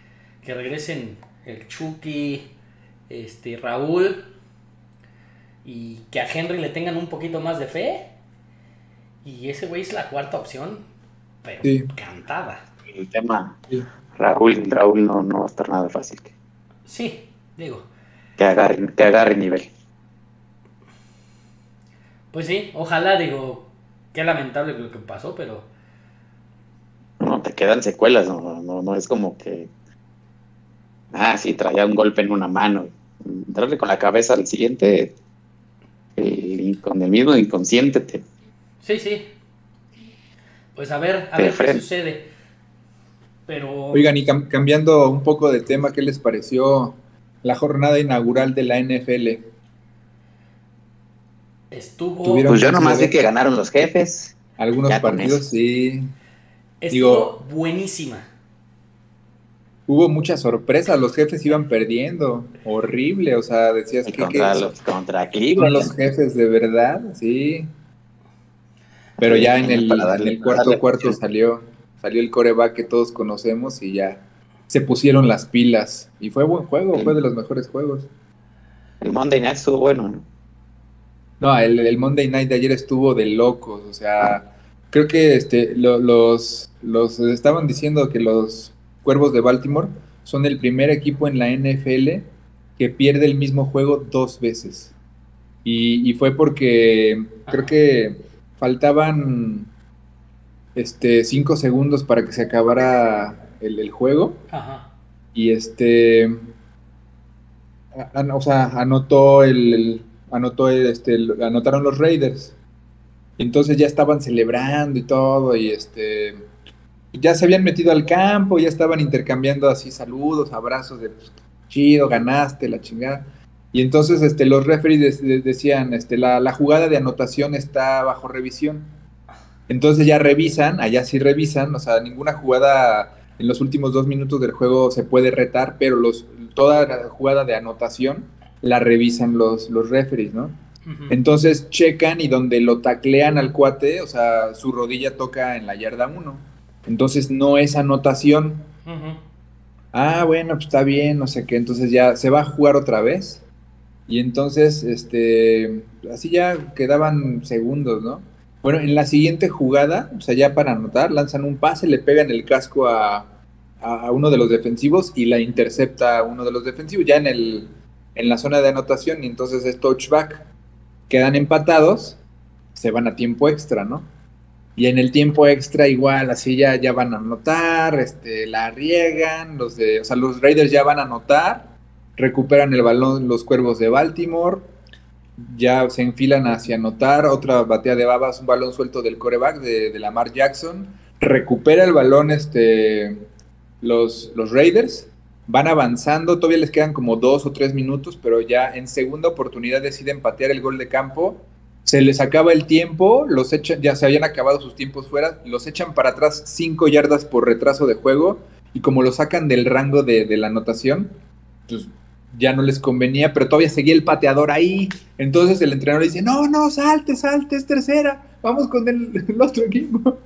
que regresen el Chucky, este, Raúl y que a Henry le tengan un poquito más de fe y ese güey es la cuarta opción, pero Sí. cantada. el tema Sí. Raúl, Raúl no, no va a estar nada fácil que, Sí, digo. que agarre, que agarre nivel. Pues sí, ojalá, digo, qué lamentable lo que pasó, pero No, te quedan secuelas, no, no, no es como que, ah, sí, traía un golpe en una mano. Entrarle con la cabeza al siguiente, el- con el mismo inconsciente, te, sí, sí. Pues a ver, a ver qué sucede. Pero Oigan, y cam- cambiando un poco de tema, ¿qué les pareció la jornada inaugural de la NFL? estuvo, tuvieron- pues yo nomás de vi que ganaron los jefes. Algunos Ya partidos sí. estuvo digo- buenísima. Hubo muchas sorpresas, los jefes iban perdiendo. Horrible, o sea, decías Y que contra, ¿qué los, contra Cleveland. los jefes de verdad, sí. Pero ya en el, en el cuarto cuarto salió, salió el coreback que todos conocemos y ya se pusieron las pilas. Y fue buen juego, fue de los mejores juegos. El Monday Night estuvo bueno, ¿no? No, el, el Monday Night de ayer estuvo de locos, o sea, creo que este lo- los, los estaban diciendo que los Cuervos de Baltimore son el primer equipo en la NFL que pierde el mismo juego dos veces. Y, fue porque creo que faltaban este, cinco segundos para que se acabara el, juego. Y este. o sea, anotó el, anotó este, anotaron los Raiders. Entonces ya estaban celebrando y todo. Y este. Ya se habían metido al campo, ya estaban intercambiando así saludos, abrazos de pues, chido, ganaste, la chingada. Y entonces este, los referees decían, este, la, la, jugada de anotación está bajo revisión. Entonces ya revisan, allá sí revisan, o sea, ninguna jugada en los últimos dos minutos del juego se puede retar, pero los, toda la jugada de anotación la revisan los, los referees, ¿no? Entonces checan y donde lo taclean al cuate, o sea, su rodilla toca en la yarda 1. Entonces no es anotación. Ah, bueno, pues está bien, no sé qué. Entonces ya se va a jugar otra vez. Y entonces, este, así ya quedaban segundos, ¿no? Bueno, en la siguiente jugada, o sea, ya para anotar, lanzan un pase, le pegan el casco a, uno de los defensivos y la intercepta a uno de los defensivos, ya en, el, en la zona de anotación, y entonces es touchback. Quedan empatados, se van a tiempo extra, ¿no? Y en el tiempo extra igual, así ya, ya van a anotar, este, la riegan, los de, o sea, los Raiders ya van a anotar recuperan el balón los cuervos de Baltimore, ya se enfilan hacia anotar, otra batea de babas, un balón suelto del coreback de, Lamar Jackson, recupera el balón este, los, los Raiders, van avanzando, todavía les quedan como dos o tres minutos, pero ya en segunda oportunidad deciden patear el gol de campo, se les acaba el tiempo, los echan, ya se habían acabado sus tiempos fuera, los echan para atrás cinco yardas por retraso de juego, y como lo sacan del rango de, de la anotación, pues ya no les convenía, pero todavía seguía el pateador ahí. Entonces el entrenador dice, no, no, salte, salte, es tercera, vamos con el, otro equipo.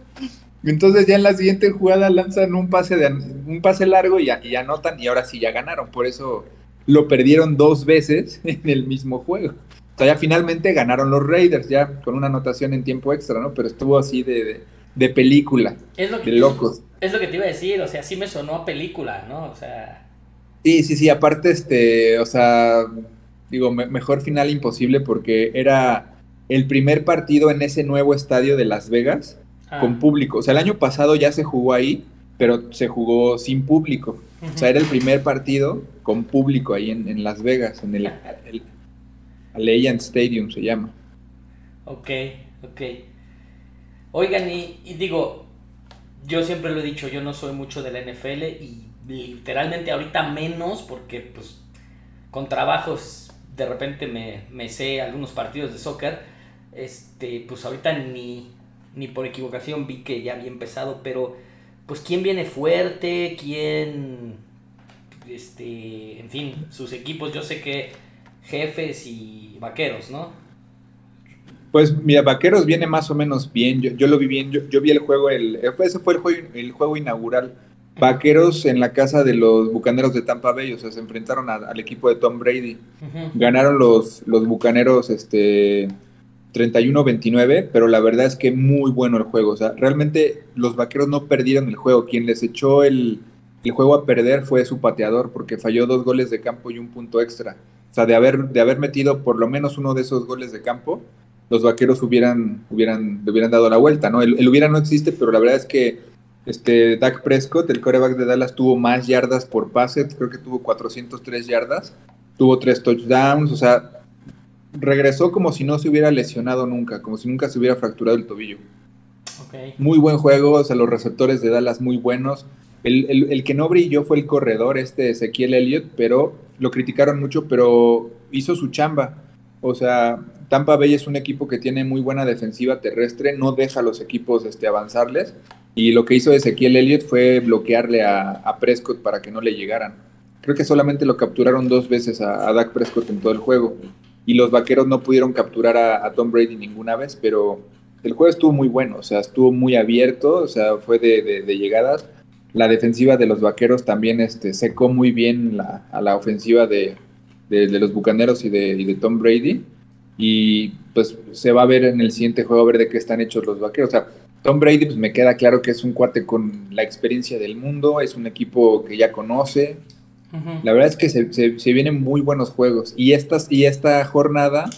Entonces ya en la siguiente jugada lanzan un pase, de, un pase largo y, y anotan y ahora sí ya ganaron. Por eso lo perdieron dos veces en el mismo juego. O sea, ya finalmente ganaron los Raiders, ya con una anotación en tiempo extra, ¿no? Pero estuvo así de, de, película, es lo que, de locos. Es lo que te iba a decir, o sea, sí me sonó a película, ¿no? O sea... Sí, sí, sí, aparte, este, o sea, digo, mejor final imposible porque era el primer partido en ese nuevo estadio de Las Vegas con ah. público. O sea, el año pasado ya se jugó ahí, pero se jugó sin público. O sea, era el primer partido con público ahí en, Las Vegas, en el, el, Stadium se llama. Ok, ok. Oigan, y, y digo, yo siempre lo he dicho, yo no soy mucho de la NFL y literalmente ahorita menos porque pues con trabajos de repente me, sé algunos partidos de soccer, este, pues ahorita ni, ni por equivocación vi que ya había empezado, pero pues quién viene fuerte, quién, este, en fin, sus equipos, yo sé que jefes y vaqueros, ¿no? Pues mira, Vaqueros viene más o menos bien, yo, lo vi bien, yo, vi el juego, el, ese fue el juego, el juego inaugural Vaqueros en la casa de los Bucaneros de Tampa Bay, o sea, se enfrentaron al equipo de Tom Brady. Ganaron los, los Bucaneros este, 31-29, pero la verdad es que muy bueno el juego. O sea, realmente los Vaqueros no perdieron el juego. Quien les echó el, el juego a perder fue su pateador, porque falló dos goles de campo y un punto extra. O sea, de haber, de haber metido por lo menos uno de esos goles de campo, los Vaqueros hubieran, hubieran, hubieran dado la vuelta, ¿no? El, el hubiera no existe, pero la verdad es que este, Dak Prescott, el coreback de Dallas, tuvo más yardas por pase, creo que tuvo 403 yardas, tuvo tres touchdowns, o sea, regresó como si no se hubiera lesionado nunca, como si nunca se hubiera fracturado el tobillo. Muy buen juego, o sea, los receptores de Dallas muy buenos. El, que no brilló fue el corredor, este Ezequiel Elliott, pero lo criticaron mucho, pero hizo su chamba. O sea, Tampa Bay es un equipo que tiene muy buena defensiva terrestre, no deja a los equipos este, avanzarles y lo que hizo Ezequiel Elliott fue bloquearle a, Prescott para que no le llegaran. Creo que solamente lo capturaron dos veces a, Dak Prescott en todo el juego. Y los vaqueros no pudieron capturar a, Tom Brady ninguna vez, pero el juego estuvo muy bueno, o sea, estuvo muy abierto, o sea, fue de, llegadas. La defensiva de los vaqueros también este, secó muy bien a la ofensiva de, los bucaneros y de, y de Tom Brady. Y pues se va a ver en el siguiente juego a ver de qué están hechos los vaqueros. O sea, Tom Brady, pues me queda claro que es un cuate con la experiencia del mundo, es un equipo que ya conoce. La verdad es que se, vienen muy buenos juegos. Y, estas, y esta jornada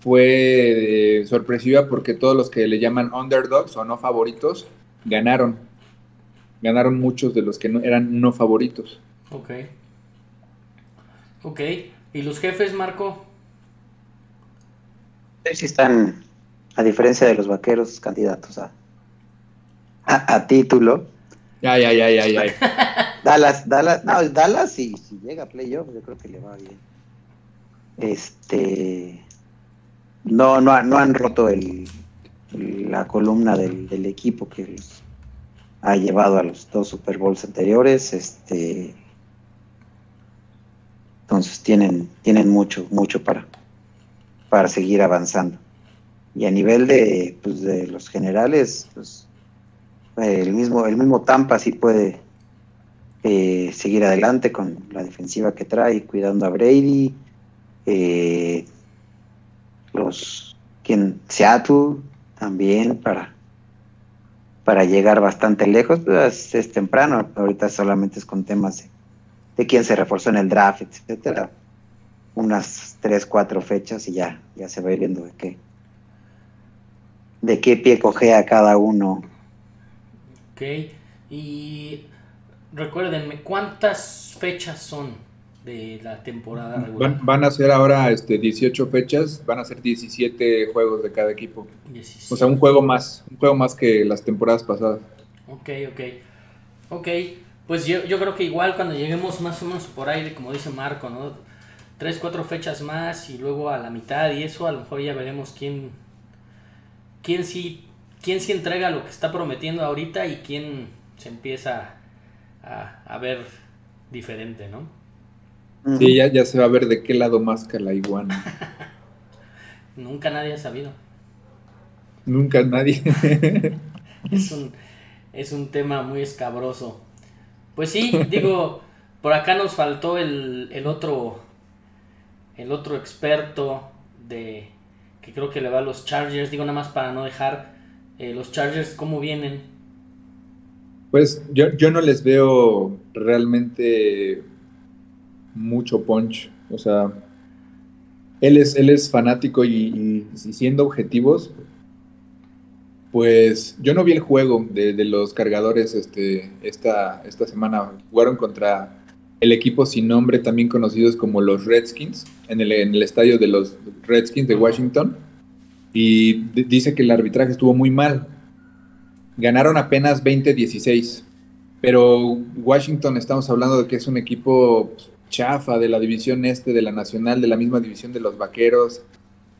fue eh, sorpresiva porque todos los que le llaman underdogs o no favoritos ganaron. Ganaron muchos de los que no, eran no favoritos. Ok. Ok. ¿Y los jefes, Marco? Sí, están, a diferencia de los vaqueros, candidatos a, a, título. Ya, ya, ya, ya, ya. Dallas, Dallas, no, Dallas, si, si llega a playoff, yo creo que le va bien. Este. No, no, no han roto el, la columna del, del equipo que ha llevado a los dos Super Bowls anteriores. Este. Entonces tienen, tienen mucho, mucho para, para seguir avanzando. Y a nivel de, pues, de los generales, pues el mismo, el mismo Tampa sí puede eh, seguir adelante con la defensiva que trae, cuidando a Brady. Eh, los quien Seattle también para para llegar bastante lejos, pues es temprano, ahorita solamente es con temas de, quién se reforzó en el draft, etcétera. Unas tres, cuatro fechas y ya, ya se va viendo de qué, de qué pie cogea cada uno Ok, y recuérdenme, ¿cuántas fechas son de la temporada regular? Van, a ser ahora este, 18 fechas, van a ser 17 juegos de cada equipo. O sea, un juego más, un juego más que las temporadas pasadas. Ok, ok. Ok, pues yo, yo creo que igual cuando lleguemos más o menos por ahí, como dice Marco, ¿no? Tres, cuatro fechas más y luego a la mitad y eso, a lo mejor ya veremos quién, quién sí quién se entrega lo que está prometiendo ahorita y quién se empieza a, ver diferente, ¿no? Sí, ya, ya se va a ver de qué lado masca la iguana. Nunca nadie ha sabido. Nunca nadie. es, un, es un tema muy escabroso. Pues sí, digo, por acá nos faltó el, el otro el otro experto de que creo que le va a los Chargers, digo nada más para no dejar eh, los Chargers, ¿cómo vienen? Pues yo, yo no les veo realmente mucho punch. O sea, él es, él es fanático y, siendo objetivos, pues yo no vi el juego de, los cargadores este, esta, esta semana. Jugaron contra el equipo sin nombre, también conocidos como los Redskins, en el, en el estadio de los Redskins de Washington y dice que el arbitraje estuvo muy mal. Ganaron apenas 20-16, pero Washington estamos hablando de que es un equipo chafa de la división este, de la nacional, de la misma división de los vaqueros,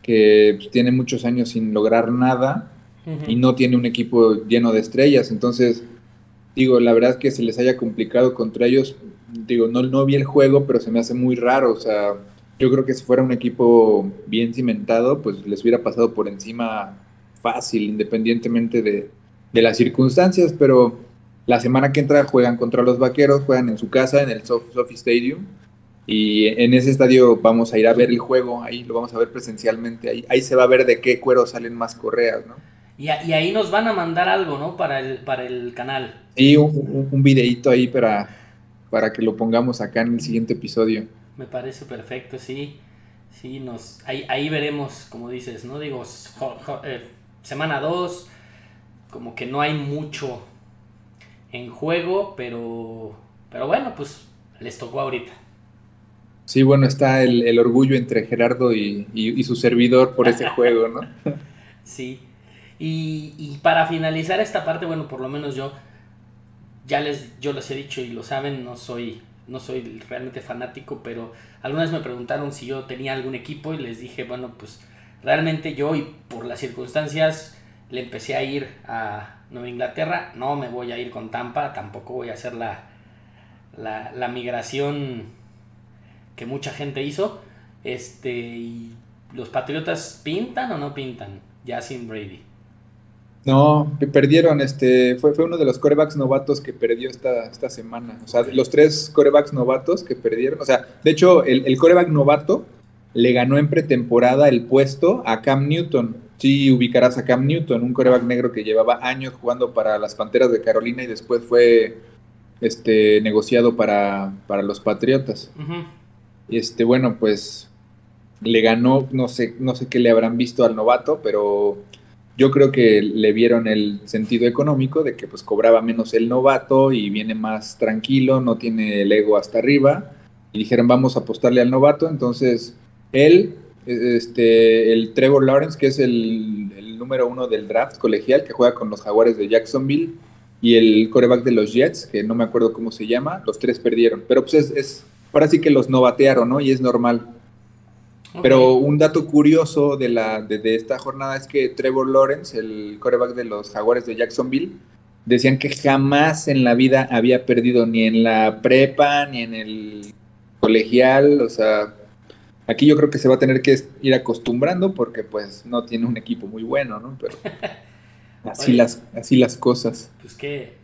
que pues, tiene muchos años sin lograr nada y no tiene un equipo lleno de estrellas. Entonces, digo, la verdad es que se les haya complicado contra ellos. Digo, no, no vi el juego, pero se me hace muy raro. O sea, yo creo que si fuera un equipo bien cimentado, pues les hubiera pasado por encima fácil, independientemente de, las circunstancias, pero la semana que entra juegan contra los Vaqueros, juegan en su casa, en el Sophie Stadium, y en ese estadio vamos a ir a ver el juego, ahí lo vamos a ver presencialmente, ahí, ahí se va a ver de qué cuero salen más correas, ¿no? Y, ahí nos van a mandar algo, ¿no? Para el, para el canal. Sí, un, un videíto ahí para, para que lo pongamos acá en el siguiente episodio. Me parece perfecto, sí. Sí, nos, ahí, ahí veremos, como dices, ¿no? Digo, eh, semana 2, como que no hay mucho en juego, pero, pero bueno, pues les tocó ahorita. Sí, bueno, está el, orgullo entre Gerardo y, su servidor por ese juego, ¿no? Sí. Y, y, para finalizar esta parte, bueno, por lo menos yo ya les, yo les he dicho y lo saben, no soy no soy realmente fanático, pero algunas me preguntaron si yo tenía algún equipo y les dije, bueno, pues realmente yo y por las circunstancias le empecé a ir a Nueva Inglaterra, no me voy a ir con Tampa, tampoco voy a hacer la, la, migración que mucha gente hizo. Este, y ¿Los Patriotas pintan o no pintan? Ya Brady. No, perdieron, este, fue, fue uno de los corebacks novatos que perdió esta, esta semana. O sea, los tres corebacks novatos que perdieron. O sea, de hecho, el, el coreback novato le ganó en pretemporada el puesto a Cam Newton. sí ubicarás a Cam Newton, un coreback negro que llevaba años jugando para las Panteras de Carolina y después fue este, negociado para, para los Patriotas. Y este, bueno, pues le ganó, no sé, no sé qué le habrán visto al novato, pero yo creo que le vieron el sentido económico de que pues cobraba menos el novato y viene más tranquilo, no tiene el ego hasta arriba. Y dijeron, vamos a apostarle al novato. Entonces, él este, el Trevor Lawrence, que es el, número uno del draft colegial, que juega con los Jaguares de Jacksonville, y el coreback de los Jets, que no me acuerdo cómo se llama, los tres perdieron. Pero pues es, es ahora sí que los novatearon, ¿no? Y es normal. Pero un dato curioso de, la, de, esta jornada es que Trevor Lawrence, el coreback de los Jaguares de Jacksonville, decían que jamás en la vida había perdido ni en la prepa, ni en el colegial, o sea, Aquí yo creo que se va a tener que ir acostumbrando porque pues no tiene un equipo muy bueno, ¿no? Pero así, las, así las cosas. Pues qué,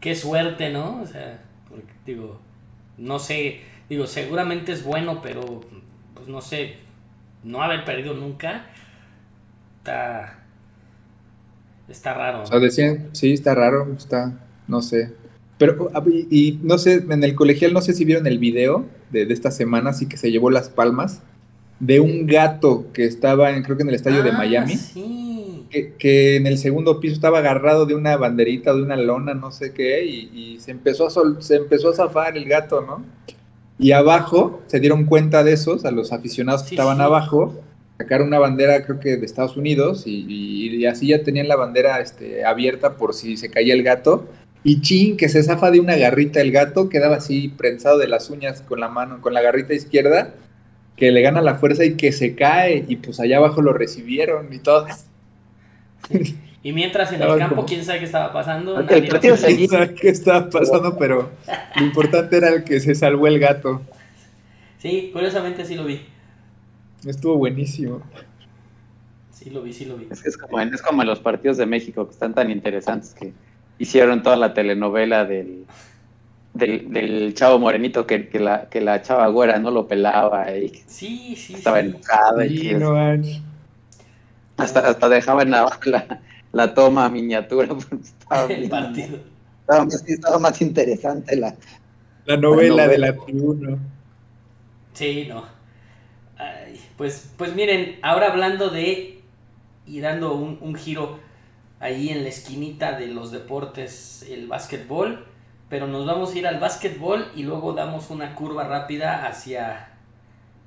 qué suerte, ¿no? O sea, porque digo, no sé, digo, seguramente es bueno, pero pues no sé, no haber perdido nunca está, está raro. O sea, decían, sí, está raro, está, no sé. Pero, y, no sé, en el colegial, no sé si vieron el video de, esta semana, sí que se llevó las palmas, de un gato que estaba, en, creo que en el estadio de ah, Miami. Que, en el segundo piso estaba agarrado de una banderita, de una lona, no sé qué, y, se, empezó a se empezó a zafar el gato, ¿no? Y abajo se dieron cuenta de esos, a los aficionados que estaban abajo, sacaron una bandera, creo que de Estados Unidos, y, y, así ya tenían la bandera este, abierta por si se caía el gato. Y chin, que se zafa de una garrita el gato, quedaba así prensado de las uñas con la mano, con la garrita izquierda, que le gana la fuerza y que se cae, y pues allá abajo lo recibieron y todo. Y mientras en el campo, quién sabe qué estaba pasando. El partido quién sabe qué estaba pasando, pero lo importante era el que se salvó el gato. Sí, curiosamente sí lo vi. Estuvo buenísimo. Sí lo vi, sí lo vi. Es, es, como, es como los partidos de México que están tan interesantes que hicieron toda la telenovela del, del, chavo morenito que, que, la, que la chava güera no lo pelaba y sí, sí, estaba enojada y hasta, hasta dejaban la, la, toma miniatura estaba, el partido. Estaba, más, interesante la, la novela, de la tribuna. Sí, no. pues, pues miren, ahora hablando de y dando un, un giro ahí en la esquinita de los deportes el básquetbol, pero nos vamos a ir al básquetbol y luego damos una curva rápida hacia,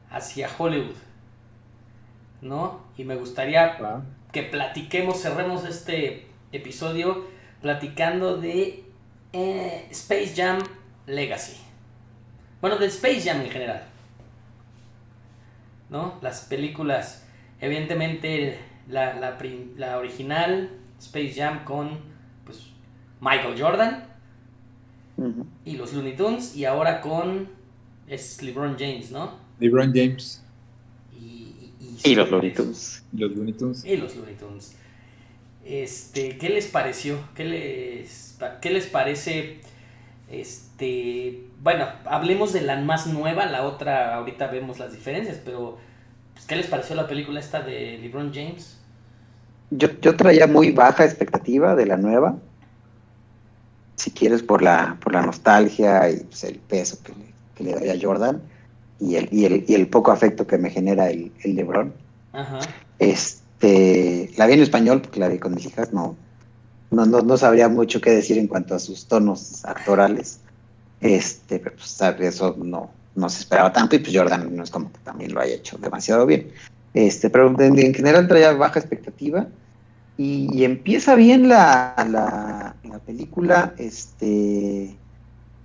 hacia Hollywood. ¿No? Y me gustaría que platiquemos, cerremos este episodio platicando de eh, Space Jam Legacy. Bueno, de Space Jam en general. ¿No? Las películas, evidentemente la, la, la original Space Jam con pues, Michael Jordan y los Looney Tunes y ahora con es LeBron James, ¿no? LeBron James. Y, los Looney Tunes. Los Looney Tunes. Y los Looney Tunes. Este, ¿qué les pareció? ¿Qué les, qué les parece? Este, bueno, hablemos de la más nueva, la otra ahorita vemos las diferencias, pero pues, ¿qué les pareció la película esta de LeBron James? yo, yo traía muy baja expectativa de la nueva. Si quieres, por la, por la nostalgia y pues, el peso que le, que le daría Jordan y el, y, el, y el poco afecto que me genera el, el Lebron. Este, la vi en español porque la vi con mis hijas, no, no, no, no, sabría mucho qué decir en cuanto a sus tonos actorales. Este, pero pues, eso no, no se esperaba tanto y pues Jordan no es como que también lo haya hecho demasiado bien. Este, pero en, en general traía baja expectativa y, empieza bien la, la, película, este,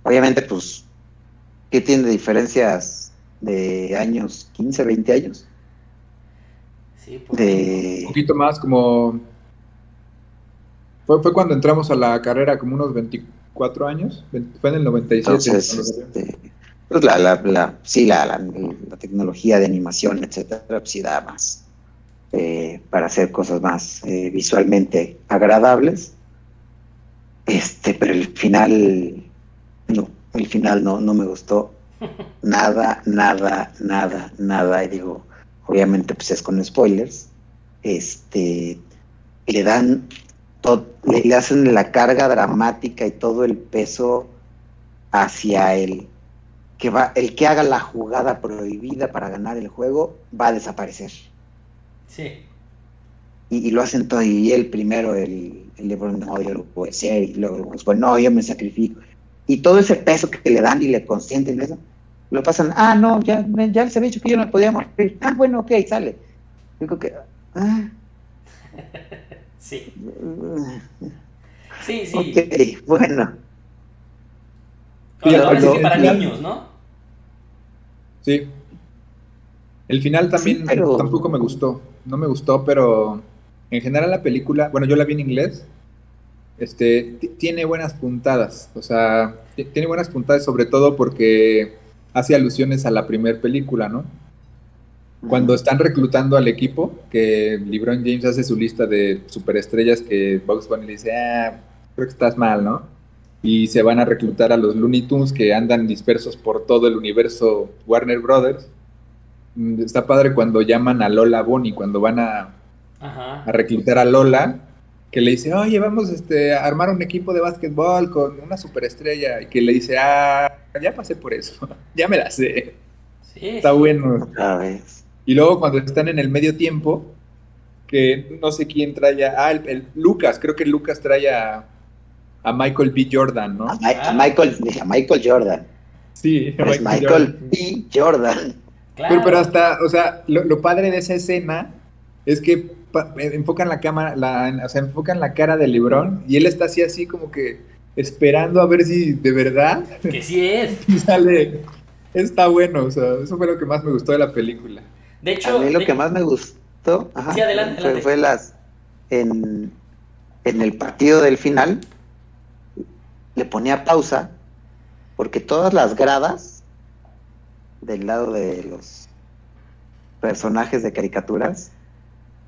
obviamente, pues, ¿qué tiene diferencias de años, 15, 20 años? Sí, pues, Un poquito más, como... Fue, fue cuando entramos a la carrera, como unos 24 años, fue en el 97. Entonces, este, pues la, la, la, sí, la, la, tecnología de animación, etcétera, pues sí da más eh, para hacer cosas más eh, visualmente agradables. Este, pero el final, no, el final no, no me gustó. Nada, nada, nada, nada. Y digo, obviamente pues es con spoilers. este, le dan, le, hacen la carga dramática y todo el peso hacia el que va, el que haga la jugada prohibida para ganar el juego va a desaparecer. Sí. Y, lo hacen todo, y él primero, el, el LeBron, no, yo lo puedo hacer, y luego después, no, yo me sacrifico. Y todo ese peso que le dan y le consienten, eso, lo pasan, ah, no, ya, ya se había dicho que yo no podía morir. Ah, bueno, ok, sale. Digo que, ah. sí. Sí, sí. Ok, bueno. Ahora, para niños, ¿no? Sí. El final también tampoco me gustó. No me gustó, pero en general la película, bueno, yo la vi en inglés, este, tiene buenas puntadas. O sea, tiene buenas puntadas sobre todo porque hace alusiones a la primera película, ¿no? Cuando están reclutando al equipo, que LeBron James hace su lista de superestrellas que Bugs Bunny le dice, ah, creo que estás mal, ¿no? Y se van a reclutar a los Looney Tunes que andan dispersos por todo el universo Warner Brothers. Mm, está padre cuando llaman a Lola Bonnie, cuando van a, a reclutar a Lola, que le dice, oye, vamos este, a armar un equipo de básquetbol con una superestrella. Y que le dice, ah, ya pasé por eso, ya me la sé. Está bueno. Y luego cuando están en el medio tiempo, que no sé quién trae a, ah, el, Lucas, creo que Lucas trae a, a Michael B. Jordan, ¿no? A, Michael, a Michael Jordan. Sí, Michael, Michael B. Jordan. Pero, pero hasta, o sea, lo, lo padre de esa escena es que enfocan la cámara, la, o sea, enfocan la cara de Lebron y él está así, así como que esperando a ver si de verdad. Que sí es. Sale. Está bueno, o sea, eso fue lo que más me gustó de la película. De hecho. A mí lo que más me gustó. sí, adelante, fue, las. En, en el partido del final, le ponía pausa, porque todas las gradas del lado de los personajes de caricaturas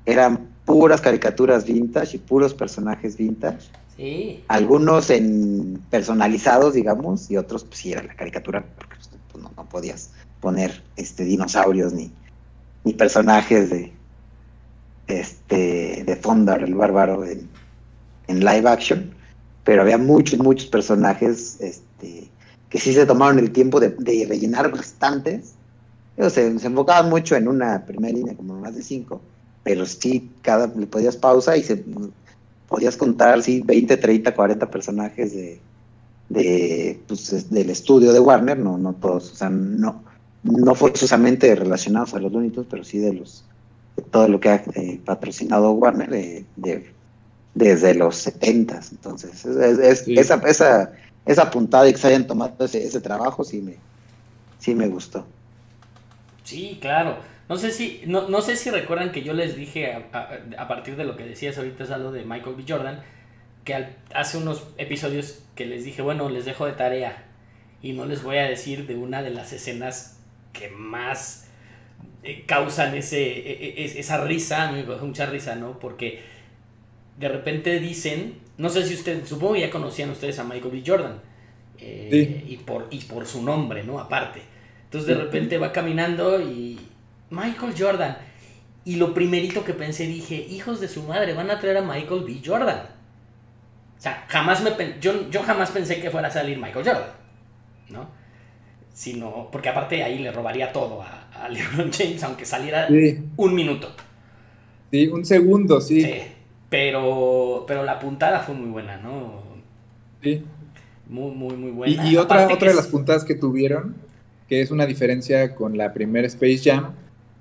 eran puras caricaturas vintage y puros personajes vintage. Sí. Algunos en personalizados, digamos, y otros pues sí era la caricatura, porque pues, no, podías poner este dinosaurios ni, ni personajes de este de Thunder, el bárbaro, en, live action, pero había muchos, muchos personajes este, que sí se tomaron el tiempo de, rellenar bastantes. se, se enfocaban mucho en una primera línea, como más de cinco, pero sí, cada, le podías pausa y se podías contar, sí, 20, 30, 40 personajes de, de pues, del estudio de Warner, no, no todos, o sea, no, no forzosamente relacionados a los Looney pero sí de los de todo lo que ha eh, patrocinado Warner de, desde los 70 entonces es, esa, esa, esa puntada y que se hayan tomado ese, ese trabajo sí me, sí me gustó. Sí, claro. No sé si, no, no sé si recuerdan que yo les dije a, partir de lo que decías ahorita, es algo de Michael B. Jordan, que hace unos episodios que les dije, bueno, les dejo de tarea y no les voy a decir de una de las escenas que más eh, causan ese, e, e, esa risa, mucha risa, ¿no? Porque de repente dicen, no sé si ustedes, supongo que ya conocían ustedes a Michael B. Jordan, eh, y, por, y por su nombre, ¿no? Aparte. Entonces de repente va caminando y, Michael Jordan. Y lo primerito que pensé, dije, hijos de su madre, van a traer a Michael B. Jordan. O sea, jamás me yo, yo jamás pensé que fuera a salir Michael Jordan, ¿no? Sino, porque aparte ahí le robaría todo a, LeBron James, aunque saliera un minuto. Sí, un segundo, sí. sí. Pero, pero la puntada fue muy buena, ¿no? Sí. Muy, muy, muy buena. Y, otra, otra de las puntadas que tuvieron, que es una diferencia con la primera Space Jam,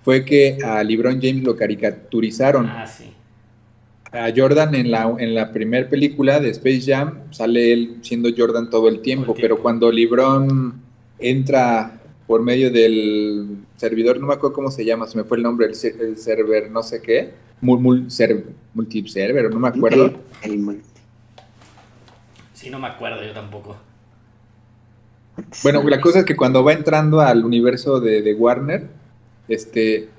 fue que a LeBron James lo caricaturizaron. Ah, sí. A Jordan en la, en la primera película de Space Jam sale él siendo Jordan todo el tiempo, pero cuando LeBron entra por medio del servidor, no me acuerdo cómo se llama, se me fue el nombre, el, server no sé qué, multi-server, no me acuerdo. Sí, no me acuerdo yo tampoco. Bueno, la cosa es que cuando va entrando al universo de, de Warner, este,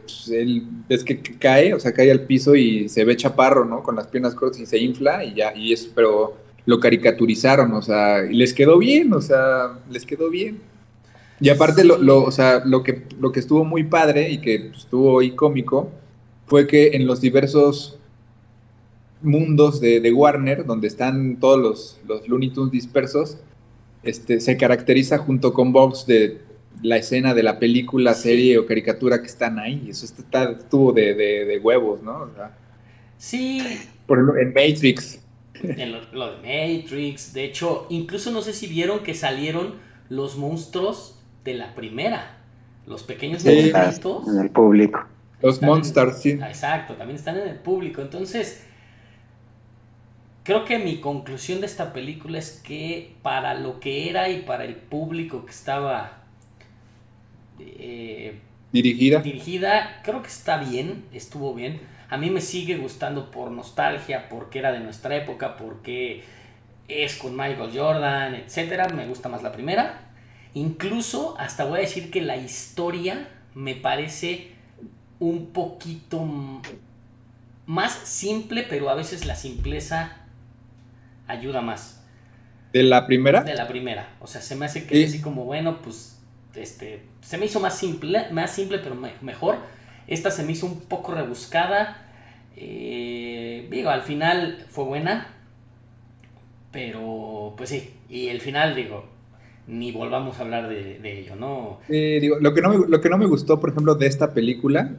pues, que cae, o sea, cae al piso y se ve chaparro, ¿no? Con las piernas cortas y se infla y ya, y eso, pero lo caricaturizaron, o sea, y les quedó bien, o sea, les quedó bien. Y aparte, lo, o sea, lo que, lo que estuvo muy padre y que estuvo ahí cómico fue que en los diversos mundos de, de Warner, donde están todos los, los Looney Tunes dispersos, este, se caracteriza junto con Box de la escena de la película, serie o caricatura que están ahí. Eso está, estuvo de, de, de huevos, ¿no? O sea, Sí, por ejemplo, en Matrix. en lo, lo de Matrix. De hecho, incluso no sé si vieron que salieron los monstruos de la primera. Los pequeños Sí. monstruitos. En el público. Los en- Monsters, sí. Ah, Exacto, también están en el público. Entonces, creo que mi conclusión de esta película es que para lo que era y para el público que estaba eh, Dirigida. dirigida, creo que está bien, estuvo bien. A mí me sigue gustando por nostalgia, porque era de nuestra época, porque es con Michael Jordan, etcétera. Me gusta más la primera. Incluso hasta voy a decir que la historia me parece un poquito más simple, pero a veces la simpleza ayuda más De la primera. de la primera. O sea, se me hace que Sí. así como, bueno, pues, este, se me hizo más simple, más simple, pero me- mejor. Esta se me hizo un poco rebuscada. Eh, digo, al final fue buena, pero, pues sí. Y el final, digo, ni volvamos a hablar de, de ello, ¿no? Eh, digo, lo, que no me, lo que no me gustó, por ejemplo, de esta película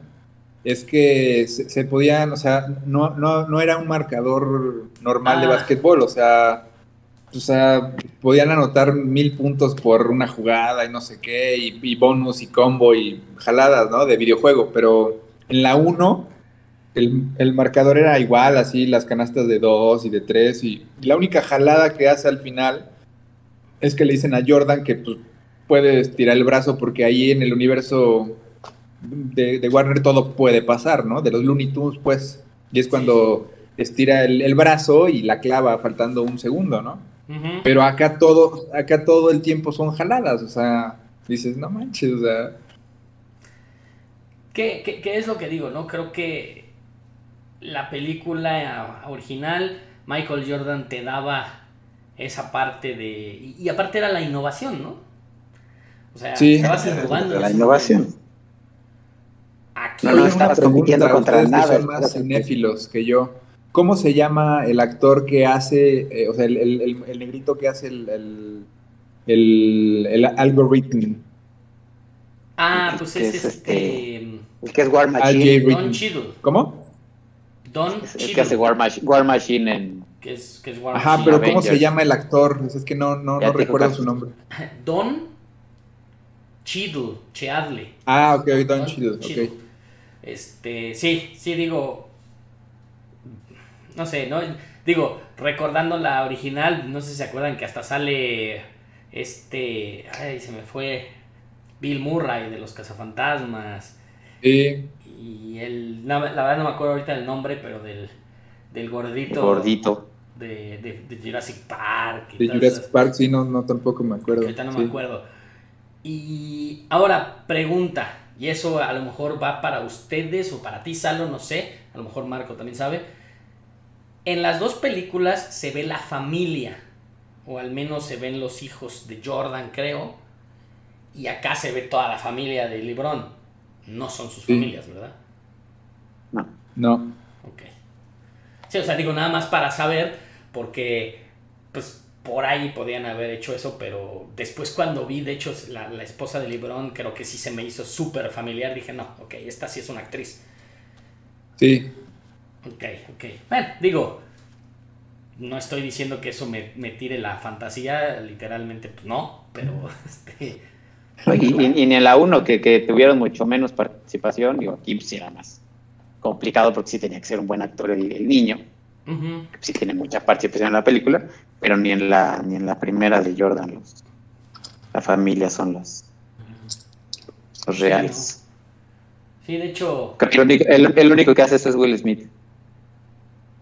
es que se, se podían, o sea, no, no, no era un marcador normal de Ah. básquetbol, o sea, o sea, podían anotar mil puntos por una jugada y no sé qué, y, y bonus y combo y jaladas, ¿no? De videojuego, pero en la 1 el, el marcador era igual, así, las canastas de dos y de tres, y, y la única jalada que hace al final es que le dicen a Jordan que pues, puede estirar el brazo porque ahí en el universo de, de Warner todo puede pasar, ¿no? De los Looney Tunes, pues. Y es cuando estira el, el brazo y la clava faltando un segundo, ¿no? Pero acá todo, acá todo el tiempo son jaladas, o sea, dices, no manches, o sea, ¿Qué, qué, qué es lo que digo, no? Creo que la película original, Michael Jordan te daba esa parte de... Y, y aparte era la innovación, ¿no? O sea, Sí. estabas innovando. en La innovación. Aquí No, no, estabas compitiendo contra nada, son más cinéfilos que yo. ¿Cómo se llama el actor que hace, eh, o sea, el, el- el- el negrito que hace el, el, el, el algoritmo? Ah, pues es es este... El que es War Machine. Don Cheadle. ¿Cómo? Don Es el que Cheadle. hace War Machine, War Machine en. Que es, que es War Ajá, Machine. pero ¿cómo se llama el actor? Es que no, no, no recuerdo su nombre. Don Cheadle. Cheadle. Ah, ok, Don Don Cheadle, Cheadle. ok. Este, sí, sí, digo. No sé, ¿no? Digo, recordando la original, no sé si se acuerdan que hasta sale este. Ay, se me fue. Bill Murray de los Cazafantasmas. Sí, Y el. no, la verdad no me acuerdo ahorita el nombre, pero del. Del gordito. Gordito. De, de- de Jurassic Park. y de Jurassic esas- Park, sí, no, no tampoco me acuerdo. ahorita no sí. me acuerdo. Y ahora, pregunta, y eso a lo mejor va para ustedes o para ti, Salo, no sé, a lo mejor Marco también sabe. En las dos películas se ve la familia, o al menos se ven los hijos de Jordan, creo, y acá se ve toda la familia de LeBron. No son sus familias, ¿verdad? No. No, Ok. Sí, o sea, digo nada más para saber, porque pues por ahí podían haber hecho eso, pero después cuando vi, de hecho, la, la esposa de LeBron, creo que sí se me hizo súper familiar, dije, no, ok, esta sí es una actriz. sí, Ok, ok. Bueno, digo, no estoy diciendo que eso me, me tire la fantasía, literalmente, pues no, pero este... Y, y- en la 1, que, que tuvieron mucho menos participación, digo, aquí sí era más complicado porque sí tenía que ser un buen actor el, el niño, que sí tiene mucha participación en la película, pero ni en la, ni en la primera de Jordan los, la familia son los, los Sí, reales. Sí, de hecho... Creo que El, único, el- el único que hace eso es Will Smith.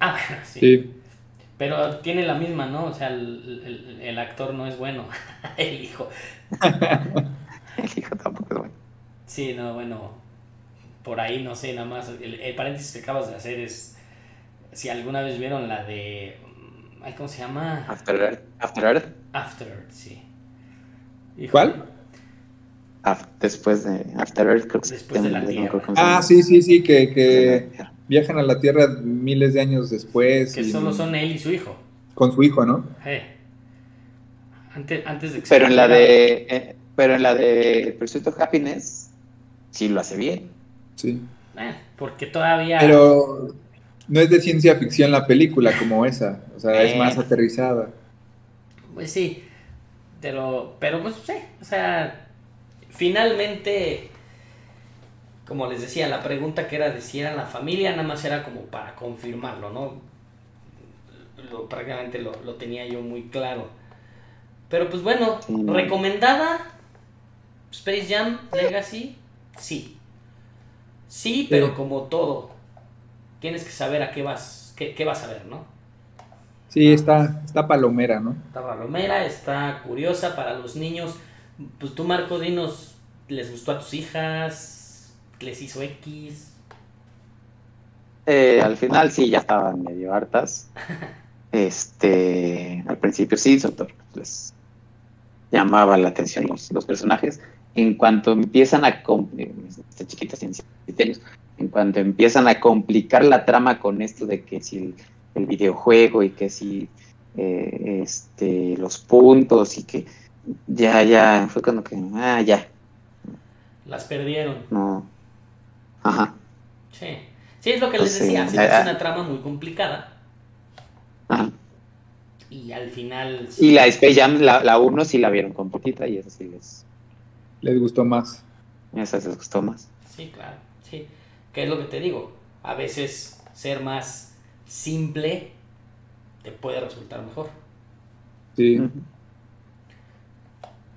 Ah, bueno, sí. sí. Pero tiene la misma, ¿no? O sea, el, el- el actor no es bueno, el hijo. El hijo tampoco es bueno. Sí, no, bueno, por ahí no sé, nada más. El, el paréntesis que acabas de hacer es, si alguna vez vieron la de, mm, ay, ¿cómo se llama? After Earth. After Earth. After Earth, sí. Híjole. ¿Cuál? después de After Earth, creo que después de la Tierra. Ah, sí, sí, sí, que, que viajan a la Tierra miles de años después. Que solo son él y su hijo. Con su hijo, ¿no? Antes, antes de que pero en la de eh, pero en la de Pursuit of Happiness sí lo hace bien. Sí. Eh, porque todavía. Pero no es de ciencia ficción la película como esa. O sea, es más eh. aterrizada. Pues sí. Pero, pero pues sí. O sea, finalmente. Como les decía, la pregunta que era de si era la familia, nada más era como para confirmarlo, ¿no? Lo, prácticamente lo, lo tenía yo muy claro. Pero pues bueno, recomendada Space Jam Legacy, sí. Sí, pero como todo, tienes que saber a qué vas, qué, vas a ver, ¿no? Sí, está, está palomera, ¿no? Está palomera, está curiosa para los niños. Pues tú, Marco, dinos, ¿les gustó a tus hijas? ¿Les hizo X? Eh, al final sí, ya estaban medio hartas. Este, al principio sí, doctor, les llamaba la atención los, los personajes en cuanto empiezan a este, chiquitas en cuanto empiezan a complicar la trama con esto de que si el, videojuego y que si eh, este los puntos y que ya ya fue cuando que ah ya las perdieron no ajá sí sí es lo que les decía es una trama muy complicada ajá y al final y la Space Jam la, la uno sí la vieron completita y eso sí les les gustó más. Esa les gustó más. Sí, claro, sí. ¿Qué es lo que te digo? A veces ser más simple te puede resultar mejor. Sí.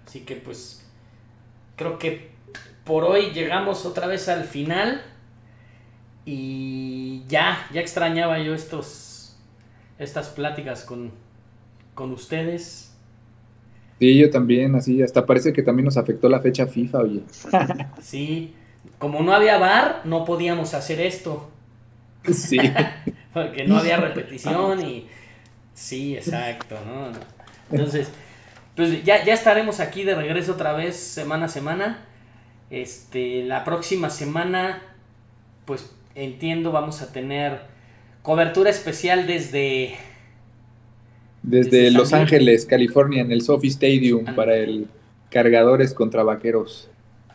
Así que pues creo que por hoy llegamos otra vez al final y ya, ya extrañaba yo estos, estas pláticas con, con ustedes. Sí, yo también, así, hasta parece que también nos afectó la fecha FIFA, oye. sí, como no había bar, no podíamos hacer esto. Sí. Porque no había repetición y... Sí, exacto, ¿no? Entonces, pues ya, ya estaremos aquí de regreso otra vez semana a semana. Este, la próxima semana, pues entiendo, vamos a tener cobertura especial desde desde Los Ángeles, California, en el Sophie Stadium para el Cargadores contra Vaqueros.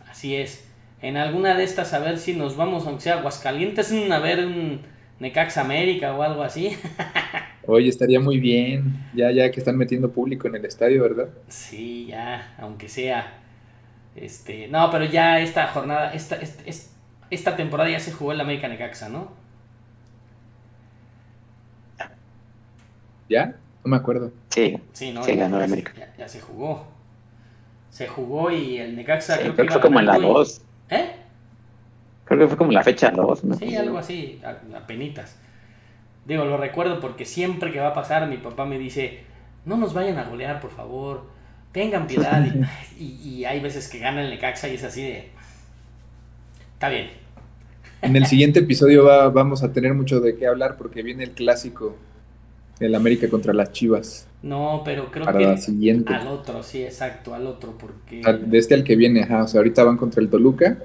Así es. En alguna de estas, a ver si nos vamos, aunque sea Aguascalientes, a ver un Necax América o algo así. Oye, estaría muy bien, ya, ya que están metiendo público en el estadio, ¿verdad? Sí, ya, aunque sea. Este, no, pero ya esta jornada, esta, esta, esta temporada ya se jugó el América Necaxa, ¿no? ¿Ya? No me acuerdo. Sí, sí, ¿no? ya, América. Ya, se jugó. Se jugó y el Necaxa creo, que, fue como en la 2. ¿Eh? Creo que fue como en la fecha 2. ¿no? Sí, algo así, a, penitas. Digo, lo recuerdo porque siempre que va a pasar mi papá me dice, no nos vayan a golear, por favor, tengan piedad. y, hay veces que gana el Necaxa y es así de... Está bien. En el siguiente episodio va, vamos a tener mucho de qué hablar porque viene el clásico el América contra las Chivas. No, pero creo que siguiente. al otro, sí, exacto, al otro, porque... De este al que viene, ajá, o sea, ahorita van contra el Toluca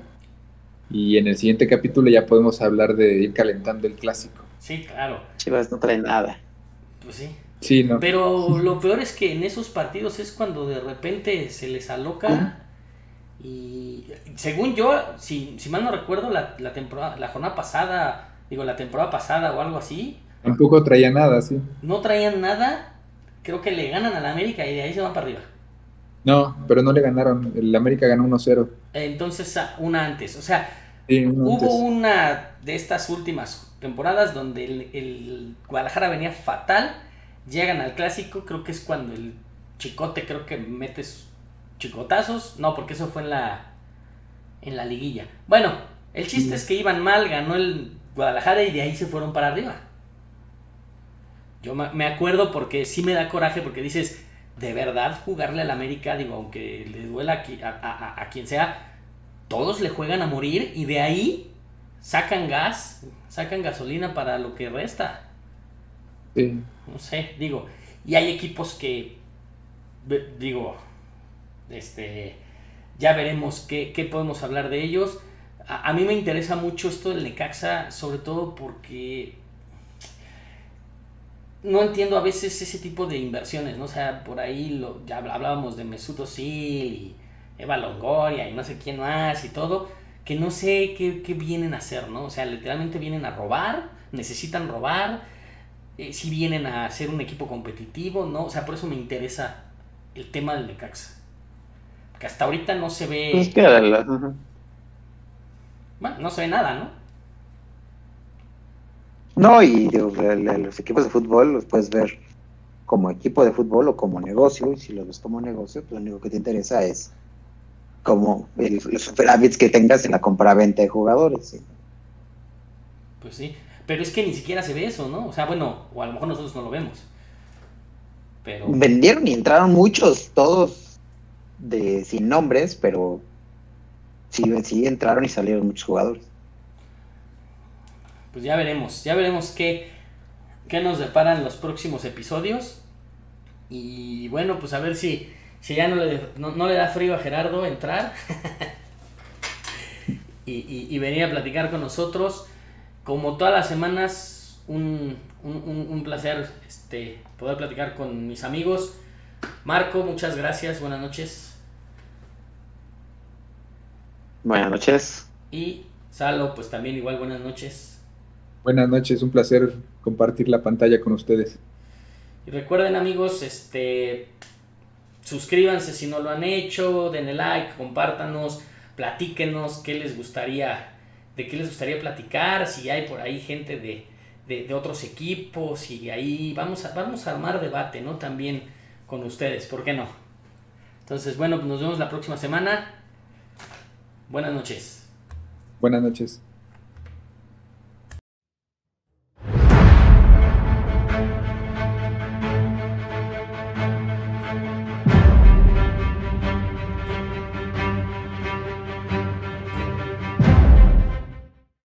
y en el siguiente capítulo ya podemos hablar de ir calentando el clásico. Sí, claro. Chivas no trae nada. Pues sí. Sí, no. Pero lo peor es que en esos partidos es cuando de repente se les aloca y según yo, si, si mal no recuerdo, la, la, temporada, la jornada pasada, digo, la temporada pasada o algo así, Tampoco traía nada, sí. No traían nada. Creo que le ganan al América y de ahí se van para arriba. No, pero no le ganaron. El América ganó 1-0. Entonces, ah, una antes. O sea, hubo una de estas últimas temporadas donde el, Guadalajara venía fatal. Llegan al clásico. Creo que es cuando el Chicote, creo que metes chicotazos. No, porque eso fue en la, en la liguilla. Bueno, el chiste es que iban mal. Ganó el Guadalajara y de ahí se fueron para arriba. Yo me acuerdo porque sí me da coraje porque dices, de verdad jugarle al América, digo, aunque le duela a, a, quien sea, todos le juegan a morir y de ahí sacan gas, sacan gasolina para lo que resta. Sí. No sé, digo, y hay equipos que, digo, este, ya veremos qué, qué podemos hablar de ellos. A, mí me interesa mucho esto del Necaxa, sobre todo porque no entiendo a veces ese tipo de inversiones, ¿no? O sea, por ahí lo, ya hablábamos de Mesut Özil y Eva Longoria y no sé quién más y todo, que no sé qué, qué vienen a hacer, ¿no? O sea, literalmente vienen a robar, necesitan robar, eh, si vienen a ser un equipo competitivo, ¿no? O sea, por eso me interesa el tema del Necaxa. Que hasta ahorita no se ve... Es que la... Bueno, no se ve nada, ¿no? No, y digo, los equipos de fútbol los puedes ver como equipo de fútbol o como negocio, y si lo ves como negocio, pues lo único que te interesa es como el, los superávits que tengas en la compra-venta de jugadores. ¿sí? Pues sí, pero es que ni siquiera se ve eso, ¿no? O sea, bueno, o a lo mejor nosotros no lo vemos. Pero... Vendieron y entraron muchos, todos de sin nombres, pero sí, sí entraron y salieron muchos jugadores pues ya veremos, ya veremos qué, qué nos deparan los próximos episodios. Y bueno, pues a ver si, si ya no le, no, le da frío a Gerardo entrar y, y, y, venir a platicar con nosotros. Como todas las semanas, un, un, un placer este, poder platicar con mis amigos. Marco, muchas gracias, buenas noches. Buenas noches. Y Salo, pues también igual buenas noches. Buenas noches, un placer compartir la pantalla con ustedes. Y recuerden amigos, este suscríbanse si no lo han hecho, denle like, compártanos, platíquenos qué les gustaría, de qué les gustaría platicar, si hay por ahí gente de, de, otros equipos y ahí vamos a, vamos a armar debate, ¿no? También con ustedes, ¿por qué no? Entonces, bueno, nos vemos la próxima semana. Buenas noches. Buenas noches.